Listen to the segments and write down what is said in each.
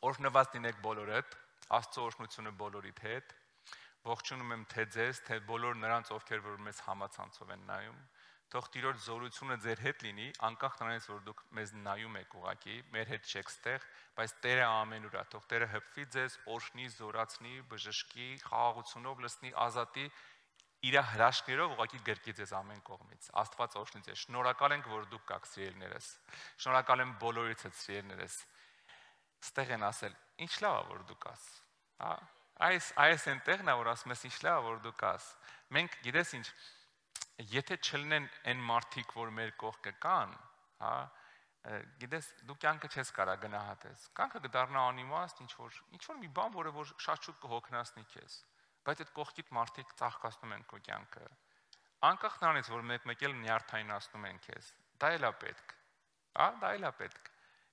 Օրհնված լինեք բոլորդ, Աստծո օրհնությունը բոլորիդ հետ։ Ողջունում եմ թե ձեզ, թե բոլոր նրանց, ովքեր որ մեզ համացանցով են նայում։ Թող Տիրոջ զորությունը ձեր հետ լինի, անկախ նրանից, որ դուք մեզ նայում եք ուղակի, մեր հետ չեք ստեղ, բայց Տերը ամենուր է, թող Տերը հպվի ձեզ, օրհնի, զորացնի, բժշկի, խաղաղությունով լցնի, ազատի իր հրաշքներով ուղակի գրկի ձեզ ամեն կողմից։ Աստված օրհնի ձեզ։ Շնորհակալ ենք, որ դուք կաք սիրելիներս։ Շնորհակալ եմ բոլորիցս սիրելիներս։ Ստեղ են ասել, ինչ լավ է որ դու կաս։ Հա, այս այս այնտեղն է որ ասում ես ինչ լավ է որ դու կաս։ Մենք գիտես ինչ եթե չլինեն այն մարդիկ, որ մեր կողքը կան, հա, գիտես, դու կյանքը չես կարա գնահատես։ Կյանքը կդառնա անիմաստ, ինչ որ ինչ որ մի բան, որը որ շատ շուտ կհոգնասնի քեզ։ Բայց այդ կողքիդ մարդիկ ծաղկացնում են քո կյանքը։ Անկախ նրանից, որ մեկ-մեկ էլ նյարդայնացնում են քեզ։ Դա էլ է պետք։ Հա, դա էլ է պետք։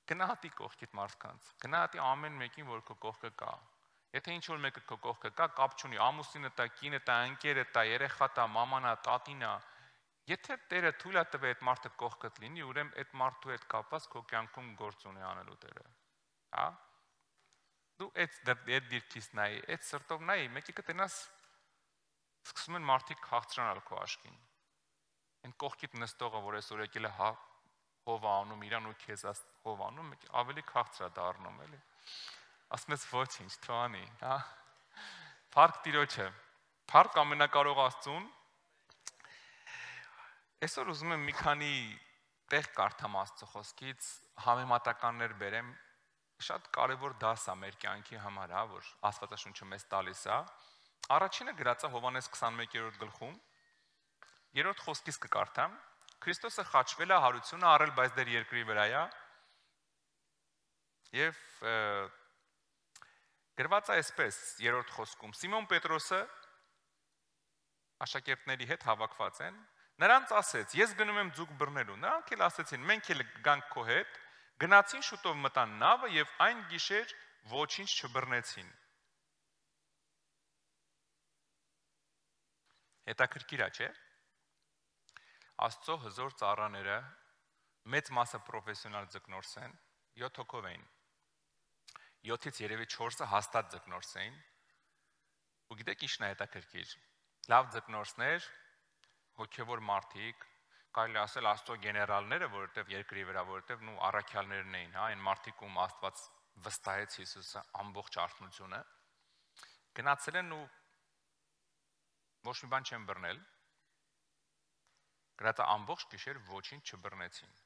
Գնահատի կողքիդ մարդկանց։ Գնահատի ամեն մեկին, որ քո կողքը կա։ Եթե ինչ որ մեկը քո կողքը կա, կապ չունի, ամուսինը տա, կինը տա, ընկերը տա, երեխա տա, մամանա, տատինա, եթե Տերը թույլ է տվել այդ մարդը կողքդ լինի, ուրեմն այդ մարդու հետ կապված քո կյանքում գործ ունի անելու Տերը։ Հա? Դու այդ այդ դիրքից նայի, այդ սրտով նայի, մեկի կտենաս սկսում են մարդիկ խաղցրանալ քո աշկին։ Այն կողքիդ նստողը, որ այսօր եկել է հա հով անում իրան ու քեզ հով անում, ավելի քաղցրա դառնում էլի ասում ես ոչինչ, թողանի, հա։ Փառք Տիրոջը։ Փառք ամենակարող Աստծուն։ Այսօր ուզում եմ մի քանի տեղ կարդամ Աստծո խոսքից, համեմատականներ բերեմ։ Շատ կարևոր դաս է մեր կյանքի համար, հա, որ Աստվածաշունչը մեզ տալիս է։ Առաջինը գրած է Հովանես 21-րդ գլխում։ Երրորդ խոսքից կկարդամ։ Քրիստոսը խաչվել է հարությունը առել, բայց դեր երկրի վրա է։ Եվ Գրված է այսպես երրորդ խոսքում. Սիմոն Պետրոսը աշակերտների հետ հավաքված են, նրանց ասեց. Ես գնում եմ ձուկ բռնելու։ Նրանք էլ ասեցին. մենք էլ գանք քո հետ։ Գնացին շուտով մտան նավը եւ այն գիշեր ոչինչ չբռնեցին։ Հետաքրքիր է, չէ՞։ Աստծո հզոր ծառաները մեծ մասը պրոֆեսիոնալ ձկնորս են, 7 հոգով էին 7-ից երևի 4-ը հաստատ ձկնորս էին։ Ու գիտեք ինչն է հետաքրքիր։ Լավ ձկնորսներ, հոգևոր մարդիկ, կարելի ասել աստծո գեներալները, որովհետև երկրի վրա, որովհետև նու առաքյալներն էին, հա, այն մարդիկ ում Աստված վստահեց Հիսուսը ամբողջ արթնությունը, գնացել են ու ոչ մի բան չեն բռնել։ Գրածա ամբողջ գիշեր ոչինչ չբռնեցին։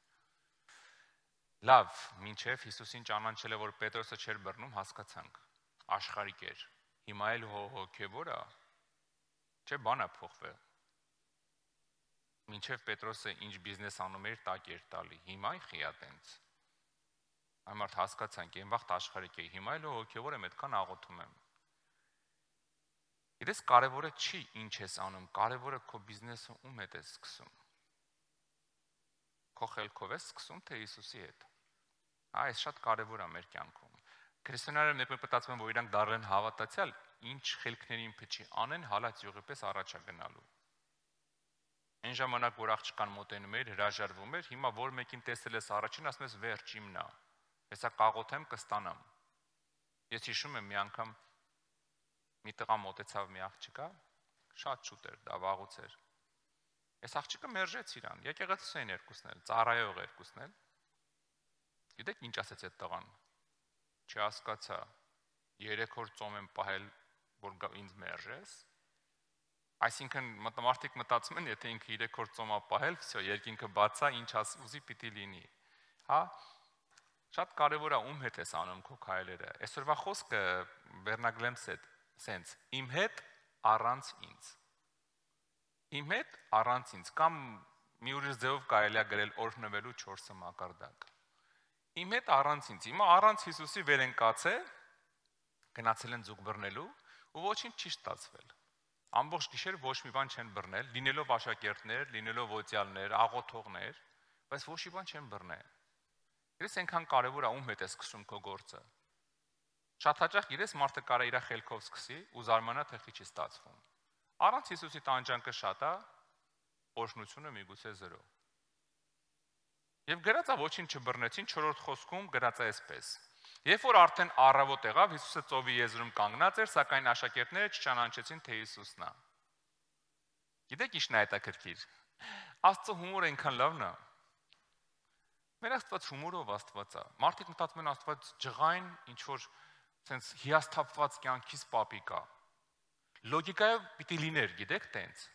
Լավ, մինչև Հիսուսին ճանաչելը որ Պետրոսը չէր բռնում, հասկացանք։ Աշխարհիկ էր։ Հիմա էլ հոգևոր է։ Չէ, բանա փոխվել։ Մինչև Պետրոսը ինչ բիզնես անում էր, տակ էր տալի։ Հիմա խիա տենց։ Ամարտ հասկացանք, այն վաղ աշխարհիկ է։ Հիմա էլ հոգևոր եմ, այդքան աղոթում եմ։ Իդես կարևորը չի ինչ ես անում, կարևորը քո բիզնեսը ում հետ ես սկսում։ Քո խելքով ես սկսում թե Հիսուսի հետ։ Այս շատ կարևոր է մեր կյանքում։ Քրիստոնյաները մեկ մտածում են, որ իրանք դառնեն հավատացյալ, ինչ խելքներին փչի անեն հալած յուղի պես առաջա գնալու։ Այն ժամանակ որ աղջկան մոտենում էր, հրաժարվում էր, հիմա որ մեկին տեսել ես առաջին, ասում ես վերջ իմնա։ Հեսա կաղոթեմ կստանամ։ Ես հիշում եմ մի անգամ մի տղա մոտեցավ մի աղջկա, շատ շուտ էր, դա վաղուց էր։ Այս աղջիկը մերժեց իրան, եկեղեցու են երկուսն էլ, ծառայող երկուսն էլ։ Գիտեք ինչ ասեց այդ տղան։ Չհասկացա։ 3 օր ծոմ եմ պահել, որ ինձ մերժես։ Այսինքն մտամարտիկ մտածում են, եթե ինքը 3 օր ծոմա պահել, վсё, երկինքը բացա, ինչ ուզի պիտի լինի։ Հա? Շատ կարևոր է ում հետ ես անում քո քայլերը։ Այսօրվա խոսքը վերնագրեմ սենց իմ հետ առանց ինձ։ Իմ հետ առանց ինձ կամ մի ուրիշ ձևով կարելի է գրել օրհնվելու 4 մակարդակ իմ հետ առանց ինձ։ Հիմա առանց Հիսուսի վեր են կացե գնացել են ձուկ բռնելու ու ոչինչ չի ստացվել։ Ամբողջ գիշեր ոչ մի բան չեն բռնել, լինելով աշակերտներ, լինելով ոցիալներ, աղոթողներ, բայց ոչ մի բան չեն բռնել։ Ես այնքան կարևոր է ում հետ է սկսում քո գործը։ Շատ հաճախ գիտես մարդը կարա իր խելքով սկսի ու զարմանա թե է ստացվում։ Առանց Հիսուսի տանջանքը շատ է, օրհնությունը միգուցե 0։ Եվ գրածա ոչինչ չբռնեցին 4-րդ խոսքում գրածա այսպես. Երբ որ արդեն առավոտ եղավ, Հիսուսը ծովի եզրում կանգնած էր, սակայն աշակերտները չճանաչեցին, թե Հիսուսն է։ Գիտեք ի՞նչն է հետաքրքիր։ Աստծո հումորը այնքան լավն է։ Մեր Աստված հումորով Աստված է։ Մարդիկ մտածում են Աստված ջղայն, ինչ որ sense հիասթափված կյանքից պապիկ է։ Լոգիկայով պիտի լիներ, գիտեք, տենց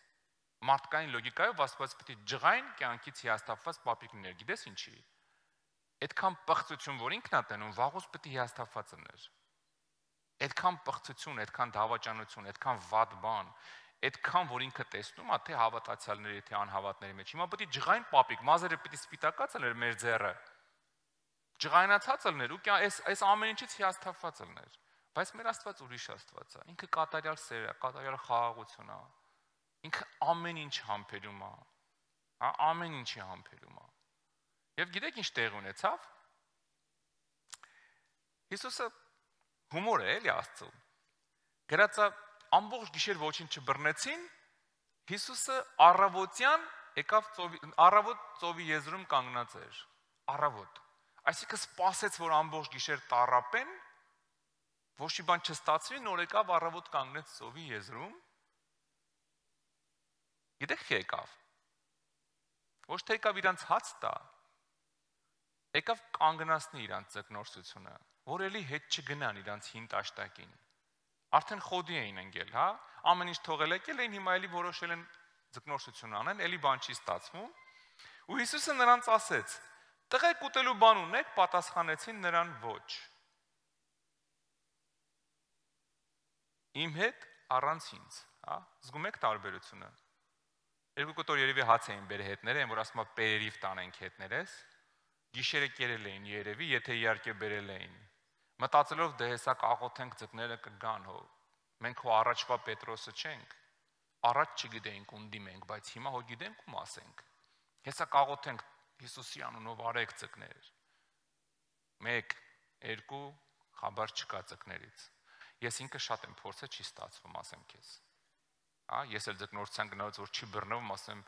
մարդկային լոգիկայով Աստված է ջղային կյանքից հիասթափված պապիկ լիներ։ Գիտես ինչի։ Այդքան պղծություն, որ ինքն է տենում, վաղուց պետք է հիասթափված լիներ։ Այդքան պղծություն, այդքան դավաճանություն, այդքան վատ բան, այդքան որ ինքը տեսնում է թե հավատացյալների, թե անհավատների մեջ։ Հիմա է ջղային պապիկ, մազերը է սպիտակած լիներ մեր ձեռը։ Ջղայնացած լիներ ու այս այս ամեն ինչից հիասթափված լիներ։ Բայց մեր Աստված ուրիշ Աստված է։ Ինքը կատարյալ սեր է, կատարյալ խաղաղություն է։ Ինքը ամեն ինչ համբերում է։ Հա ամեն ինչի համբերում է։ Եվ գիտեք ինչ տեղ ունեցավ։ Հիսուսը հումոր է, էլի Աստծո։ Գրածա ամբողջ գիշեր ոչինչ չբռնեցին։ Հիսուսը առավոտյան եկավ ծովի առավոտ ծովի եզրում կանգնած էր։ Առավոտ։ Այսինքն սпасեց, որ ամբողջ գիշեր տարապեն ոչ մի բան չստացվի, նոր եկավ առավոտ կանգնեց ծովի եզրում Գիտեք քե եկավ։ Ոչ թե եկավ իրանց հաց տա։ Եկավ կանգնացնի իրանց ձկնորսությունը, որ էլի հետ չգնան իրանց հին տաշտակին։ Արդեն խոդի էին ընկել, հա? Ամեն ինչ թողել եկել էին, հիմա էլի որոշել են ձկնորսություն անեն, էլի բան չի ստացվում։ Ու Հիսուսը նրանց ասեց. «Տղեկ ուտելու բան ունեք?» Պատասխանեցին նրան ոչ։ Իմ հետ առանց ինձ, հա? Զգում եք տարբերությունը։ Երկու կտոր երևի հաց էին բեր հետները, այն որ ասում է պերերիվ տանենք հետներես։ Գիշերը կերել էին երևի, եթե իհարկե բերել էին։ Մտածելով դե հեսա կաղոթենք ձկները կգան հո։ Մենք հո առաջվա Պետրոսը չենք։ Առաջ չգիտեինք ունդի մենք, բայց հիմա հո գիտենք ում ասենք։ Հեսա կաղոթենք Հիսուսի անունով արեք ձկներ։ 1 2 խաբար չկա ձկներից։ Ես ինքը շատ եմ փորձել, չի ստացվում, ասեմ քեզ Հա, ես էլ ձկնորցան գնաց որ չի բռնվում, ասեմ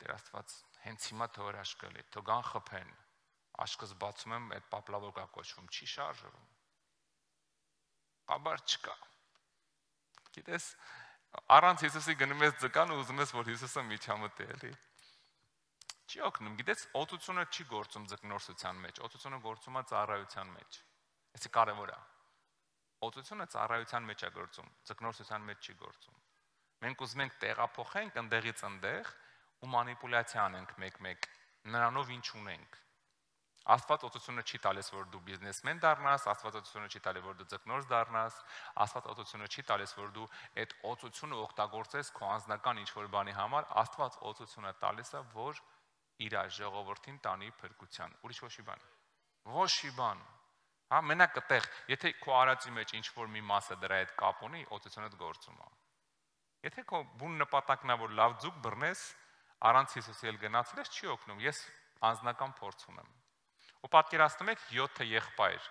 Տեր Աստված, հենց հիմա թող աշկելի, թող ան խփեն։ Աշկս բացում եմ, այդ պապլավոր կա կոչվում, չի շարժվում։ Աբար չկա։ Գիտես, առանց Հիսուսի գնում ես ձկան ու ուզում ես որ Հիսուսը միջամտի էլի։ Չի օգնում, գիտես, օծությունը չի գործում ձկնորսության մեջ, օծությունը գործում է ծառայության մեջ։ Էսի կարևոր է։ Օծությունը ծառայության մեջ է գործում, ձկնորսության մեջ չի գործում։ Մենք ուզում ենք տեղափոխենք ընդեղից ընդեղ ու մանիպուլյացիա անենք մեկ-մեկ նրանով ինչ ունենք։ Աստվածօծությունը չի տալիս, որ դու բիզնեսմեն դառնաս, Աստվածօծությունը չի տալիս, որ դու ձկնորս դառնաս, Աստվածօծությունը չի տալիս, որ դու այդ օծությունը օգտագործես քո անձնական ինչ-որ բանի համար, Աստվածօծությունը տալիս է, որ իր ժողովրդին տանի փրկության։ Ուրիշ ոչ մի բան։ Ոչ մի բան։ Հա, մենակ այդտեղ, եթե քո արածի մեջ ինչ-որ մի մասը դրա հետ կապ ունի, օծությունը գործում է։ Եթե քո բուն նպատակն է որ լավ ձուկ բռնես, առանց Հիսուսի էլ գնացել ես, չի օգնում։ Ես անձնական փորձ ունեմ։ Ու պատկերացնում եք 7 եղբայր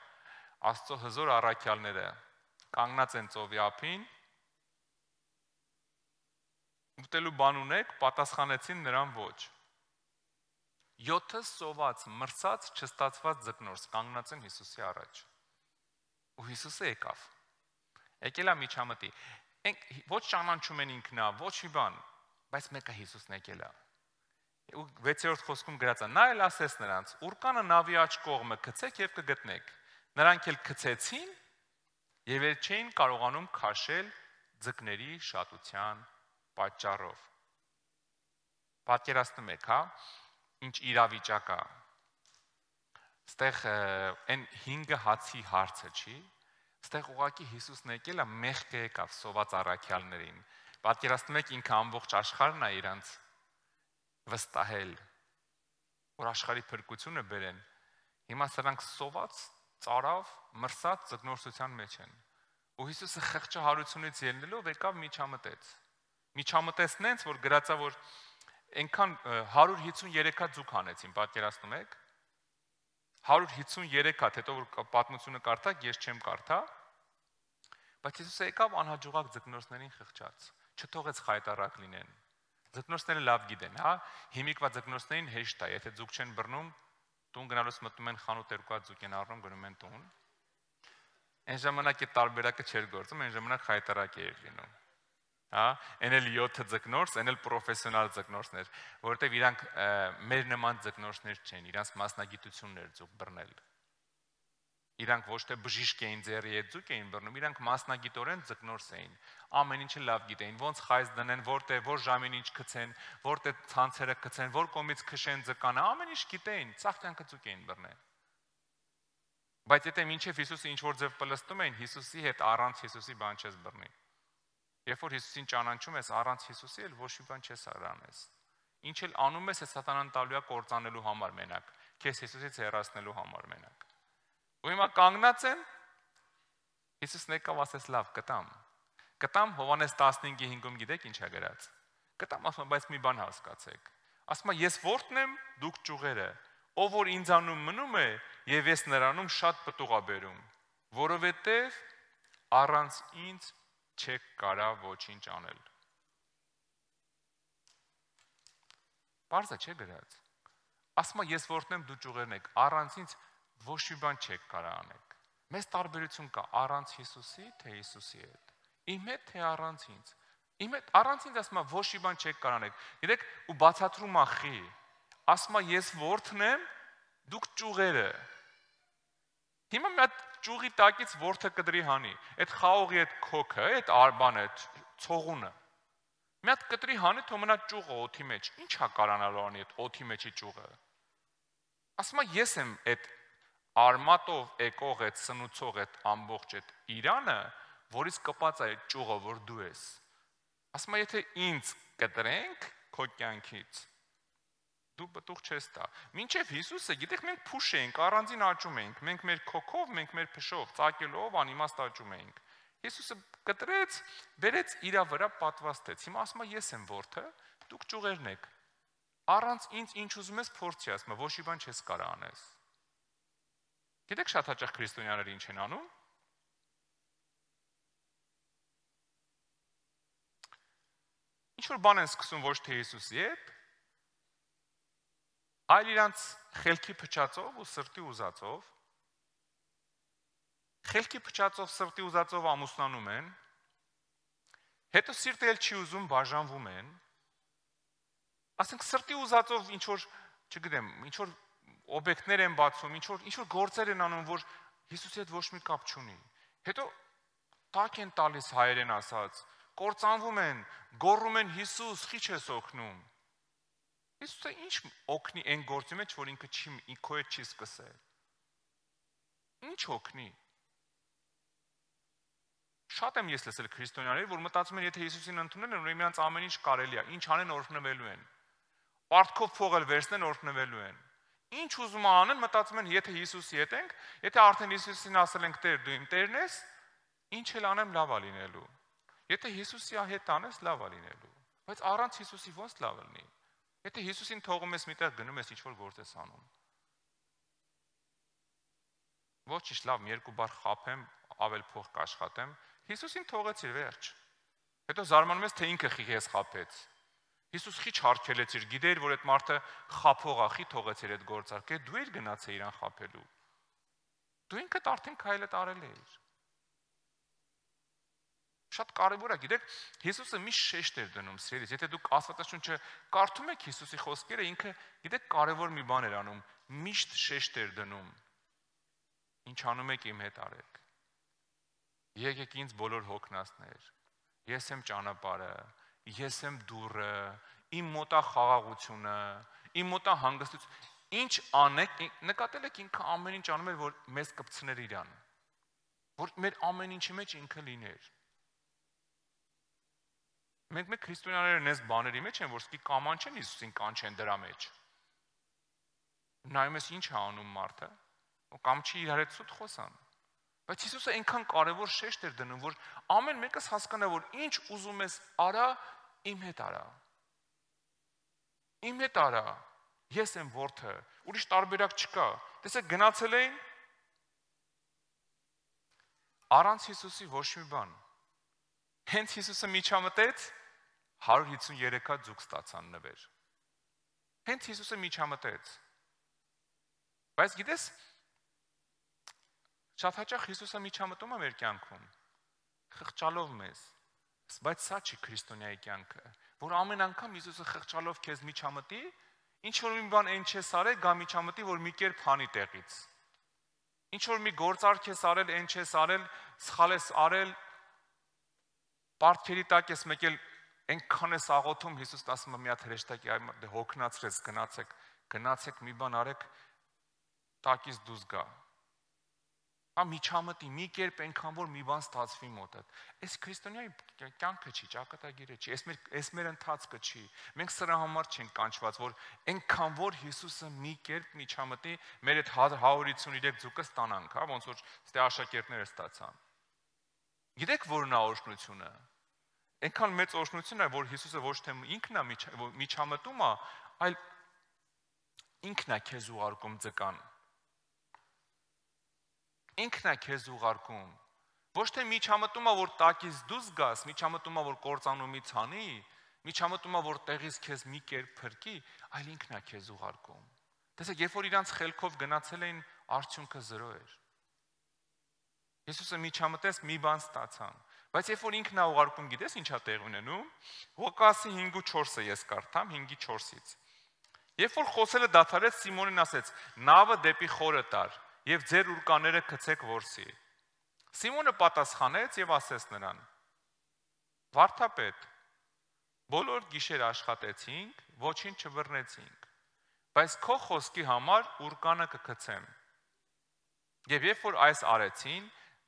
Աստծո հզոր առաքյալները կանգնած են ծովի ափին ուտելու բան ունեք, պատասխանեցին նրան ոչ։ 7-ը սոված, մրցած, չստացված ձկնորս կանգնած են Հիսուսի առաջ։ Ու Հիսուսը եկավ։ Եկել է միջամտի ոչ ճանաչում են ինքնա, ոչ մի բան, բայց մեկը Հիսուսն եկել է։ Ու 6-րդ խոսքում գրած է. նա էլ ասեց նրանց. «Ուրկանը նավի աջ կողմը գցեք եւ կգտնեք»։ Նրանք էլ գցեցին եւ էլ չէին կարողանում քաշել ձկների շատության պատճառով։ Պատկերացնում եք, հա, ինչ իրավիճակ է։ Ստեղ այն 5 հացի հարցը չի, Ստեղ ուղակի Հիսուսն եկել է մեղքը եկավ սոված առաքյալներին։ Պատկերացնում եք ինքը ամբողջ աշխարհն է իրանց վստահել, որ աշխարհի փրկությունը բերեն։ Հիմա սրանք սոված, ծարավ, մրսած ձգնորսության մեջ են։ Ու Հիսուսը խղճահարությունից ելնելով եկավ միջամտեց։ Միջամտեց նենց, որ գրածա որ այնքան 153 հատ ձուկ հանեցին, պատկերացնում եք 153 հատ, հետո որ պատմությունը կարդակ, ես չեմ կարդա, բայց Հիսուսը եկավ անհաջողակ ձկնորսներին խղճած, չթողեց խայտարակ լինեն։ Ձկնորսները լավ գիտեն, հա, հիմիկվա ձկնորսներին հեշտ է, եթե ձուկ չեն բռնում, տուն գնալուց մտնում են խանութ երկու հատ ձուկ են առնում, գնում են տուն, Այն ժամանակ այդ տարբերակը չէր գործում, այն ժամանակ խայտարակ էր լինում։ Հա, այն էլ 7 ձկնորս, այն էլ պրոֆեսիոնալ ձկնորսներ, որովհետև իրանք մեր նման ձկնորսներ չեն, իրանք մասնագիտություններ ծուղ բռնել։ Իրանք ոչ թե բժիշկ էին ձեռի հետ ձուկ էին բռնում, իրանք մասնագիտորեն ձկնորս էին։ Ամեն ինչը լավ գիտեին, ոնց խայզ դնեն, որտեղ որ ժամին ինչ գցեն, որտեղ ցանցերը գցեն, որ կողմից քշեն ձկանը, ամեն ինչ գիտեին, ցախ կյանքը ձուկ էին բռնել։ Բայց եթե մինչև Հիսուսը ինչ որ ձև պլստում էին, Հիսուսի հետ առանց Հիսուսի բան չես բռնի։ Երբ որ Հիսուսին ճանաչում ես առանց Հիսուսի, էլ ոչ մի բան չես արանես։ Ինչ էլ անում ես, է սատանան տալու է կործանելու համար մենակ, քեզ Հիսուսից հեռացնելու համար մենակ։ Ու հիմա կանգնած են Հիսուսն եկավ ասես լավ, կտամ։ Կտամ Հովանես 15:5-ում գիտեք ինչ է գրած։ Կտամ ասում, բայց մի բան հասկացեք։ Ասում է ես որդն եմ, դուք ճուղերը։ Ով որ ինձանում մնում է, եւ ես նրանում շատ պտուղ ա բերում, որովհետեւ առանց ինձ չեք կարա ոչինչ անել։ Պարզա չէ գրած։ Ասում է ես որդն եմ, դու ճուղերն եք, առանց ինձ ոչ մի բան չեք կարող անեք։ Մեծ տարբերություն կա առանց Հիսուսի, թե Հիսուսի հետ։ Իմ հետ թե առանց ինձ։ Իմ հետ առանց ինձ ասում է ոչ մի բան չեք կարող անեք։ Գիտեք, ու բացատրում ա խի։ Ասում է ես որդն եմ, դուք ճուղերը։ Հիմա մի հատ ճուղի տակից որդը կդրի հանի։ Այդ խաղողի այդ քոքը, այդ արբանը, ցողունը։ Մի հատ կտրի հանի թող մնա ճուղը օթի մեջ։ Ինչա կարանալու անի այդ օթի մեջի ճուղը։ Ասում է ես եմ այդ արմատով եկող այդ սնուցող այդ ամբողջ այդ Իրանը, որից կպած է այդ ճյուղը, որ դու ես։ Ասում եմ, եթե ինձ կտրենք քո կյանքից, դու բտուղ չես տա։ Մինչև Հիսուսը, գիտեք, մենք փուշ ենք, առանձին աճում ենք, մենք մեր քոքով, մենք մեր փշով, ծակելով անիմաստ աճում ենք։ Հիսուսը կտրեց, բերեց իր վրա պատվաստեց։ Հիմա ասում է, ես եմ որդը, դուք ճյուղերն եք։ Առանց ինձ ինչ ուզում ես փորձի, ասում է, ոչ մի բան չես կարող անես։ Գիտեք շատ հաճախ քրիստոնյաները ինչ են անում։ Ինչ որ բան են սկսում ոչ թե Հիսուսի հետ, այլ իրանց խելքի փչացով ու սրտի ուզածով խելքի փչացով սրտի ուզածով ամուսնանում են հետո սիրտը էլ չի ուզում բաժանվում են ասենք սրտի ուզածով ինչ որ չգիտեմ ինչ որ օբյեկտներ են բացում, ինչ որ ինչ որ գործեր են անում, որ Հիսուսի հետ ոչ մի կապ չունի։ Հետո տակ են տալիս հայերեն ասած, կործանվում են, գոռում են Հիսուս, խիչ ես օգնում։ Հիսուսը ինչ օգնի այն գործի մեջ, որ ինքը չի ինքո հետ չի սկսել։ Ինչ օգնի։ Շատ եմ ես լսել քրիստոնյաների, որ մտածում են, եթե Հիսուսին ընդունել են, ուրեմն նրանց ամեն ինչ կարելի է, ինչ անեն օրհնվելու են։ Պարտքով փողել վերցնեն օրհնվելու են։ Ինչ ուզում անեն, մտածում են, եթե Հիսուսի հետ ենք, եթե արդեն Հիսուսին ասել ենք Տեր, դու իմ Տերն ես, ինչ էլ անեմ լավ է լինելու։ Եթե Հիսուսի հետ անես, լավ է լինելու։ Բայց առանց Հիսուսի ո՞նց լավ լինի։ Եթե Հիսուսին թողում ես միտեղ գնում ես ինչ-որ գործ ես անում։ Ոչ ճիշտ լավ, երկու բար խափեմ, ավել փող կաշխատեմ, Հիսուսին թողեցիր վերջ։ Հետո զարմանում ես, թե ինքը խիղես խափեց։ Հիսուս խիչ հարկելեց իր, գիտեր, որ այդ մարդը խափող ա, խի թողեց իր այդ գործարքը, դու իր գնացե իրան խափելու։ Դու ինքդ արդեն քայլը տարել ես։ Շատ կարևոր է, գիտեք, Հիսուսը միշտ շեշտ էր դնում սիրելիս։ Եթե դուք Աստվածաշունչը կարդում եք Հիսուսի խոսքերը, ինքը գիտեք կարևոր մի բան էր անում, միշտ շեշտ էր դնում։ Ինչ անում եք իմ հետ արեք։ Եկեք ինձ բոլոր հոգնածներ։ Ես եմ ճանապարհը, ես եմ դուրը, իմ մոտա խաղաղությունը, իմ մոտա հանգստություն։ Ինչ անեք, նկատել եք ինքը ամեն ինչ անում էր, որ մեզ կպցներ իրան։ Որ մեր ամեն ինչի մեջ ինքը լիներ։ Մենք մեկ քրիստոնյաները նես բաների մեջ են, որ սկի կամանչեն Հիսուսին կանչեն դրա մեջ։ Նայում ես ինչ է անում մարդը, ու կամ չի իրար հետ սուտ խոսան։ Բայց Հիսուսը այնքան կարևոր շեշտ էր դնում, որ ամեն մեկս հասկանա, որ ինչ ուզում ես արա, իմ հետ արա։ Իմ հետ արա։ Ես եմ որդը, ուրիշ տարբերակ չկա։ Տեսեք, գնացել էին առանց Հիսուսի ոչ մի բան։ Հենց Հիսուսը միջամտեց 153-ա ձուկ ստացան նվեր։ Հենց Հիսուսը միջամտեց։ Բայց գիտես, Շատ հաճախ Հիսուսը միջամտում է մեր կյանքում, խղճալով մեզ։ Բայց սա չի քրիստոնյայի կյանքը, որ ամեն անգամ Հիսուսը խղճալով քեզ միջամտի, ինչ որ մի բան այն չես արել, գա միջամտի, որ մի կերպ հանի տեղից։ Ինչ որ մի գործարք ես արել, այն չես արել, սխալ ես արել, Պարտքերի տակ ես մեկել այնքան ես աղոթում Հիսուսն ասում է մի հատ հրեշտակի այ դե հոգնացրես գնացեք գնացեք մի բան արեք տակից դուրս գա Ա միջամտի մի կերպ այնքան որ մի բան ստացվի մոտդ։ Այս քրիստոնյայի կյանքը չի, ճակատագիրը չի, այս մեր այս մեր ընթացքը չի։ Մենք սրա համար չենք կանչված, որ այնքան որ Հիսուսը մի կերպ միջամտի մեր այդ 153 ձուկը ստանանք, հա, ոնց որ ստե աշակերտները ստացան։ Գիտեք որն է օրհնությունը։ Այնքան մեծ օրհնություն է, որ Հիսուսը ոչ թե ինքն է միջամտում, այլ ինքն է քեզ ուղարկում ձկան ինքն է քեզ ուղարկում։ Ոչ թե միջամտումա որ տակից դուրս գաս, միջամտումա որ կործանումից հանի, միջամտումա որ տեղից քեզ մի կերպ փրկի, այլ ինքն է քեզ ուղարկում։ Տեսեք, երբ որ իրանց խելքով գնացել էին, արդյունքը 0 էր։ Հիսուսը միջամտեց մի բան ստացան, բայց երբ որ ինքն է ուղարկում, գիտես ինչա տեղ ունենում։ Ղուկասի 5:4-ը ես կարդամ 5:4-ից։ Երբ որ խոսելը դադարեց, Սիմոնին ասեց. «Նավը դեպի խորը տար» եւ ձեր ուրկաները գցեք որսի։ Սիմոնը պատասխանեց եւ ասեց նրան. Վարդապետ, բոլոր գիշեր աշխատեցինք, ոչինչ չվռնեցինք, բայց քո խոսքի համար ուրկանը կգցեմ։ Եվ երբ որ այս արեցին,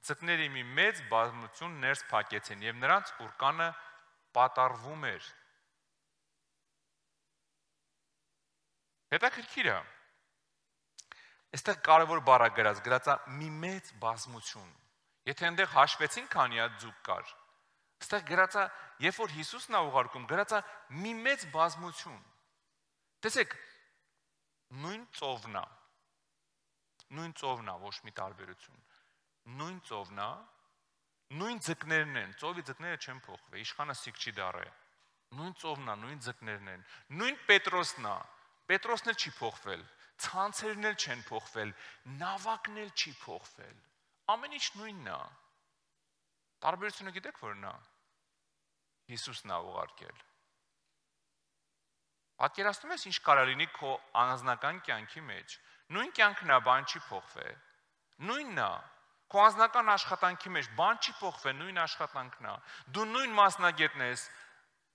ձկների մի մեծ բազմություն ներս փակեցին եւ նրանց ուրկանը պատառվում էր։ Հետաքրքիր է, Այստեղ կարևոր բառ է գրած, գրածա մի մեծ բազմություն։ Եթե այնտեղ հաշվեցին քանի հատ ձուկ կար, այստեղ գրածա, երբ որ Հիսուսն է ուղարկում, գրածա մի մեծ բազմություն։ Տեսեք, նույն ծովն է։ Նույն ծովն է, ոչ մի տարբերություն։ Նույն ծովն է, նույն ձկներն են, ծովի ձկները չեն փոխվել, իշխանը սիկ չի դարը։ Նույն ծովն է, նույն ձկներն են։ Նույն Պետրոսն է։ Պետրոսն էլ չի փոխվել ցանցերն էլ չեն փոխվել, նավակն էլ չի փոխվել։ Ամեն ինչ նույնն է։ Տարբերությունը գիտեք որն է։ Հիսուսն է ուղարկել։ Պատկերացնում ես ինչ կարա լինի քո անձնական կյանքի մեջ։ Նույն կյանքն է, բան չի փոխվել։ Նույնն է։ Քո անձնական աշխատանքի մեջ բան չի փոխվել, նույն աշխատանքն է։ Դու նույն մասնագետն ես,